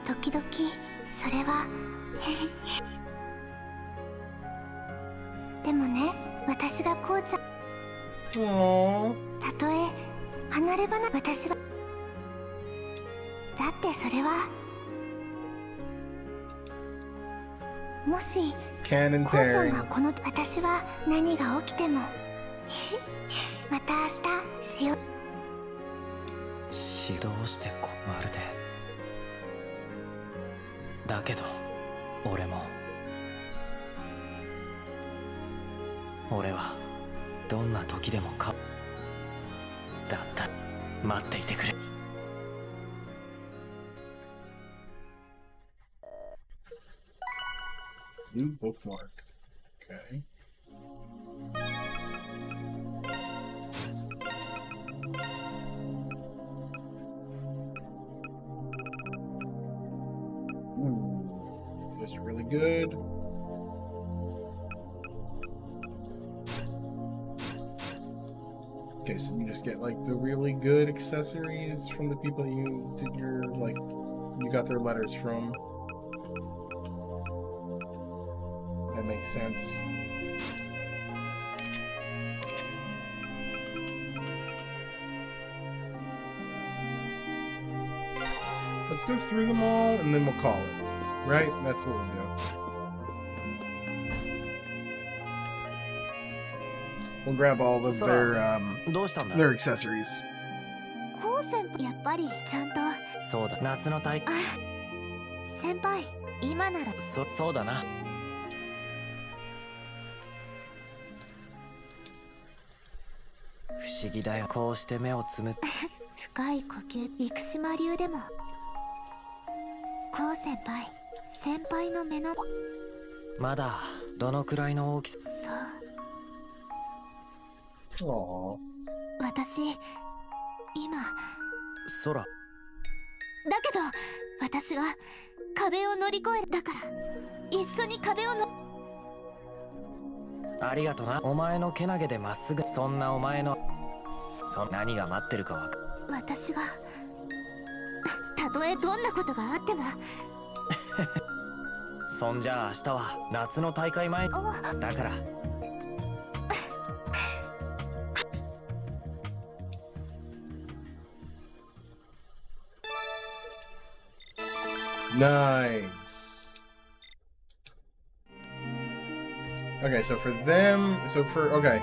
時々それは。でもね私がこうちゃん。たとえ離れ離れ私は。だってそれは。もしこうちゃん.がこの私は何が起きても。また明日しよう指導してこまるでだけど俺も俺はどんな時でもかだった待っていてくれ New bookmark. Okay. Get like the really good accessories from the people you did your like you got their letters from. That makes sense. Let's go through them all and then we'll call it. Right? That's what we'll do. We'll grab all of their um どうしたんだ？their accessories. やっぱりちゃんと。そうだ。夏の大会先輩今なら。そそうだな。不思議だよ。こうして目をつむ 深い呼吸生島流でも。こう先輩先輩の目の。まだどのくらいの大きさ？私今。空。だけど私は壁を乗り越えだから。一緒に壁をのありがとな。お前のけなげでまっすぐ。そんなお前のそ何が待ってるかわか私がたとえどんなことがあっても。そんじゃあ明日は夏の大会前。だから Nice. Okay, so for them, so for okay,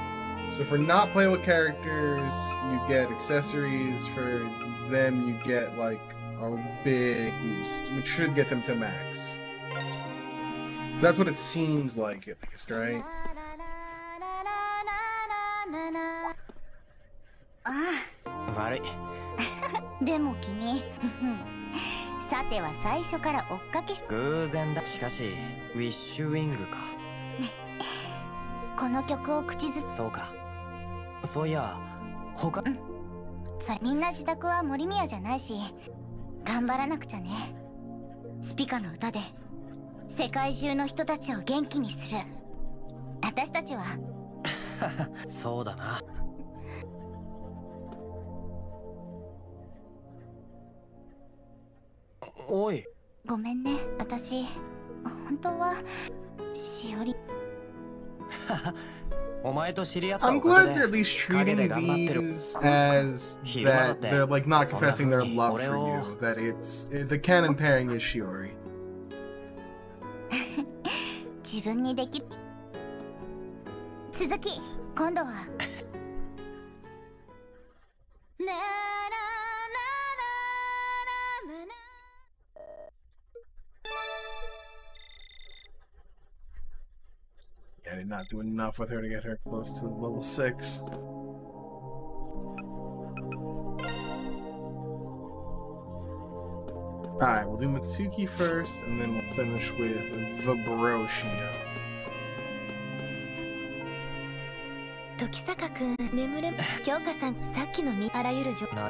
so for not playable characters, you get accessories. For them, you get like a big boost, which should get them to max. That's what it seems like, at least, right? あ悪いあでも君 さては最初から追っかけし偶然だ。しかしウィッシュウィングか。この曲を口ずそうか。そういや他それみんな自宅は森宮じゃないし頑張らなくちゃね。スピカの歌で世界中の人たちを元気にする。私たちは。そうだなおいごめんね私本当はしおりお前と知り合った I'm おか glad げ they're at で least 陰で treating 頑張ってる these as that て they're like not confessing their love 俺 for を you. That it's the canon pairing is Shiori. 自分にでき続き今度はな Yeah, I did not do enough with her to get her close to level six. Alright, we'll do Mitsuki first, and then we'll finish with the Broshio. 時坂くん眠れ京香さんさっきのみあらゆる状な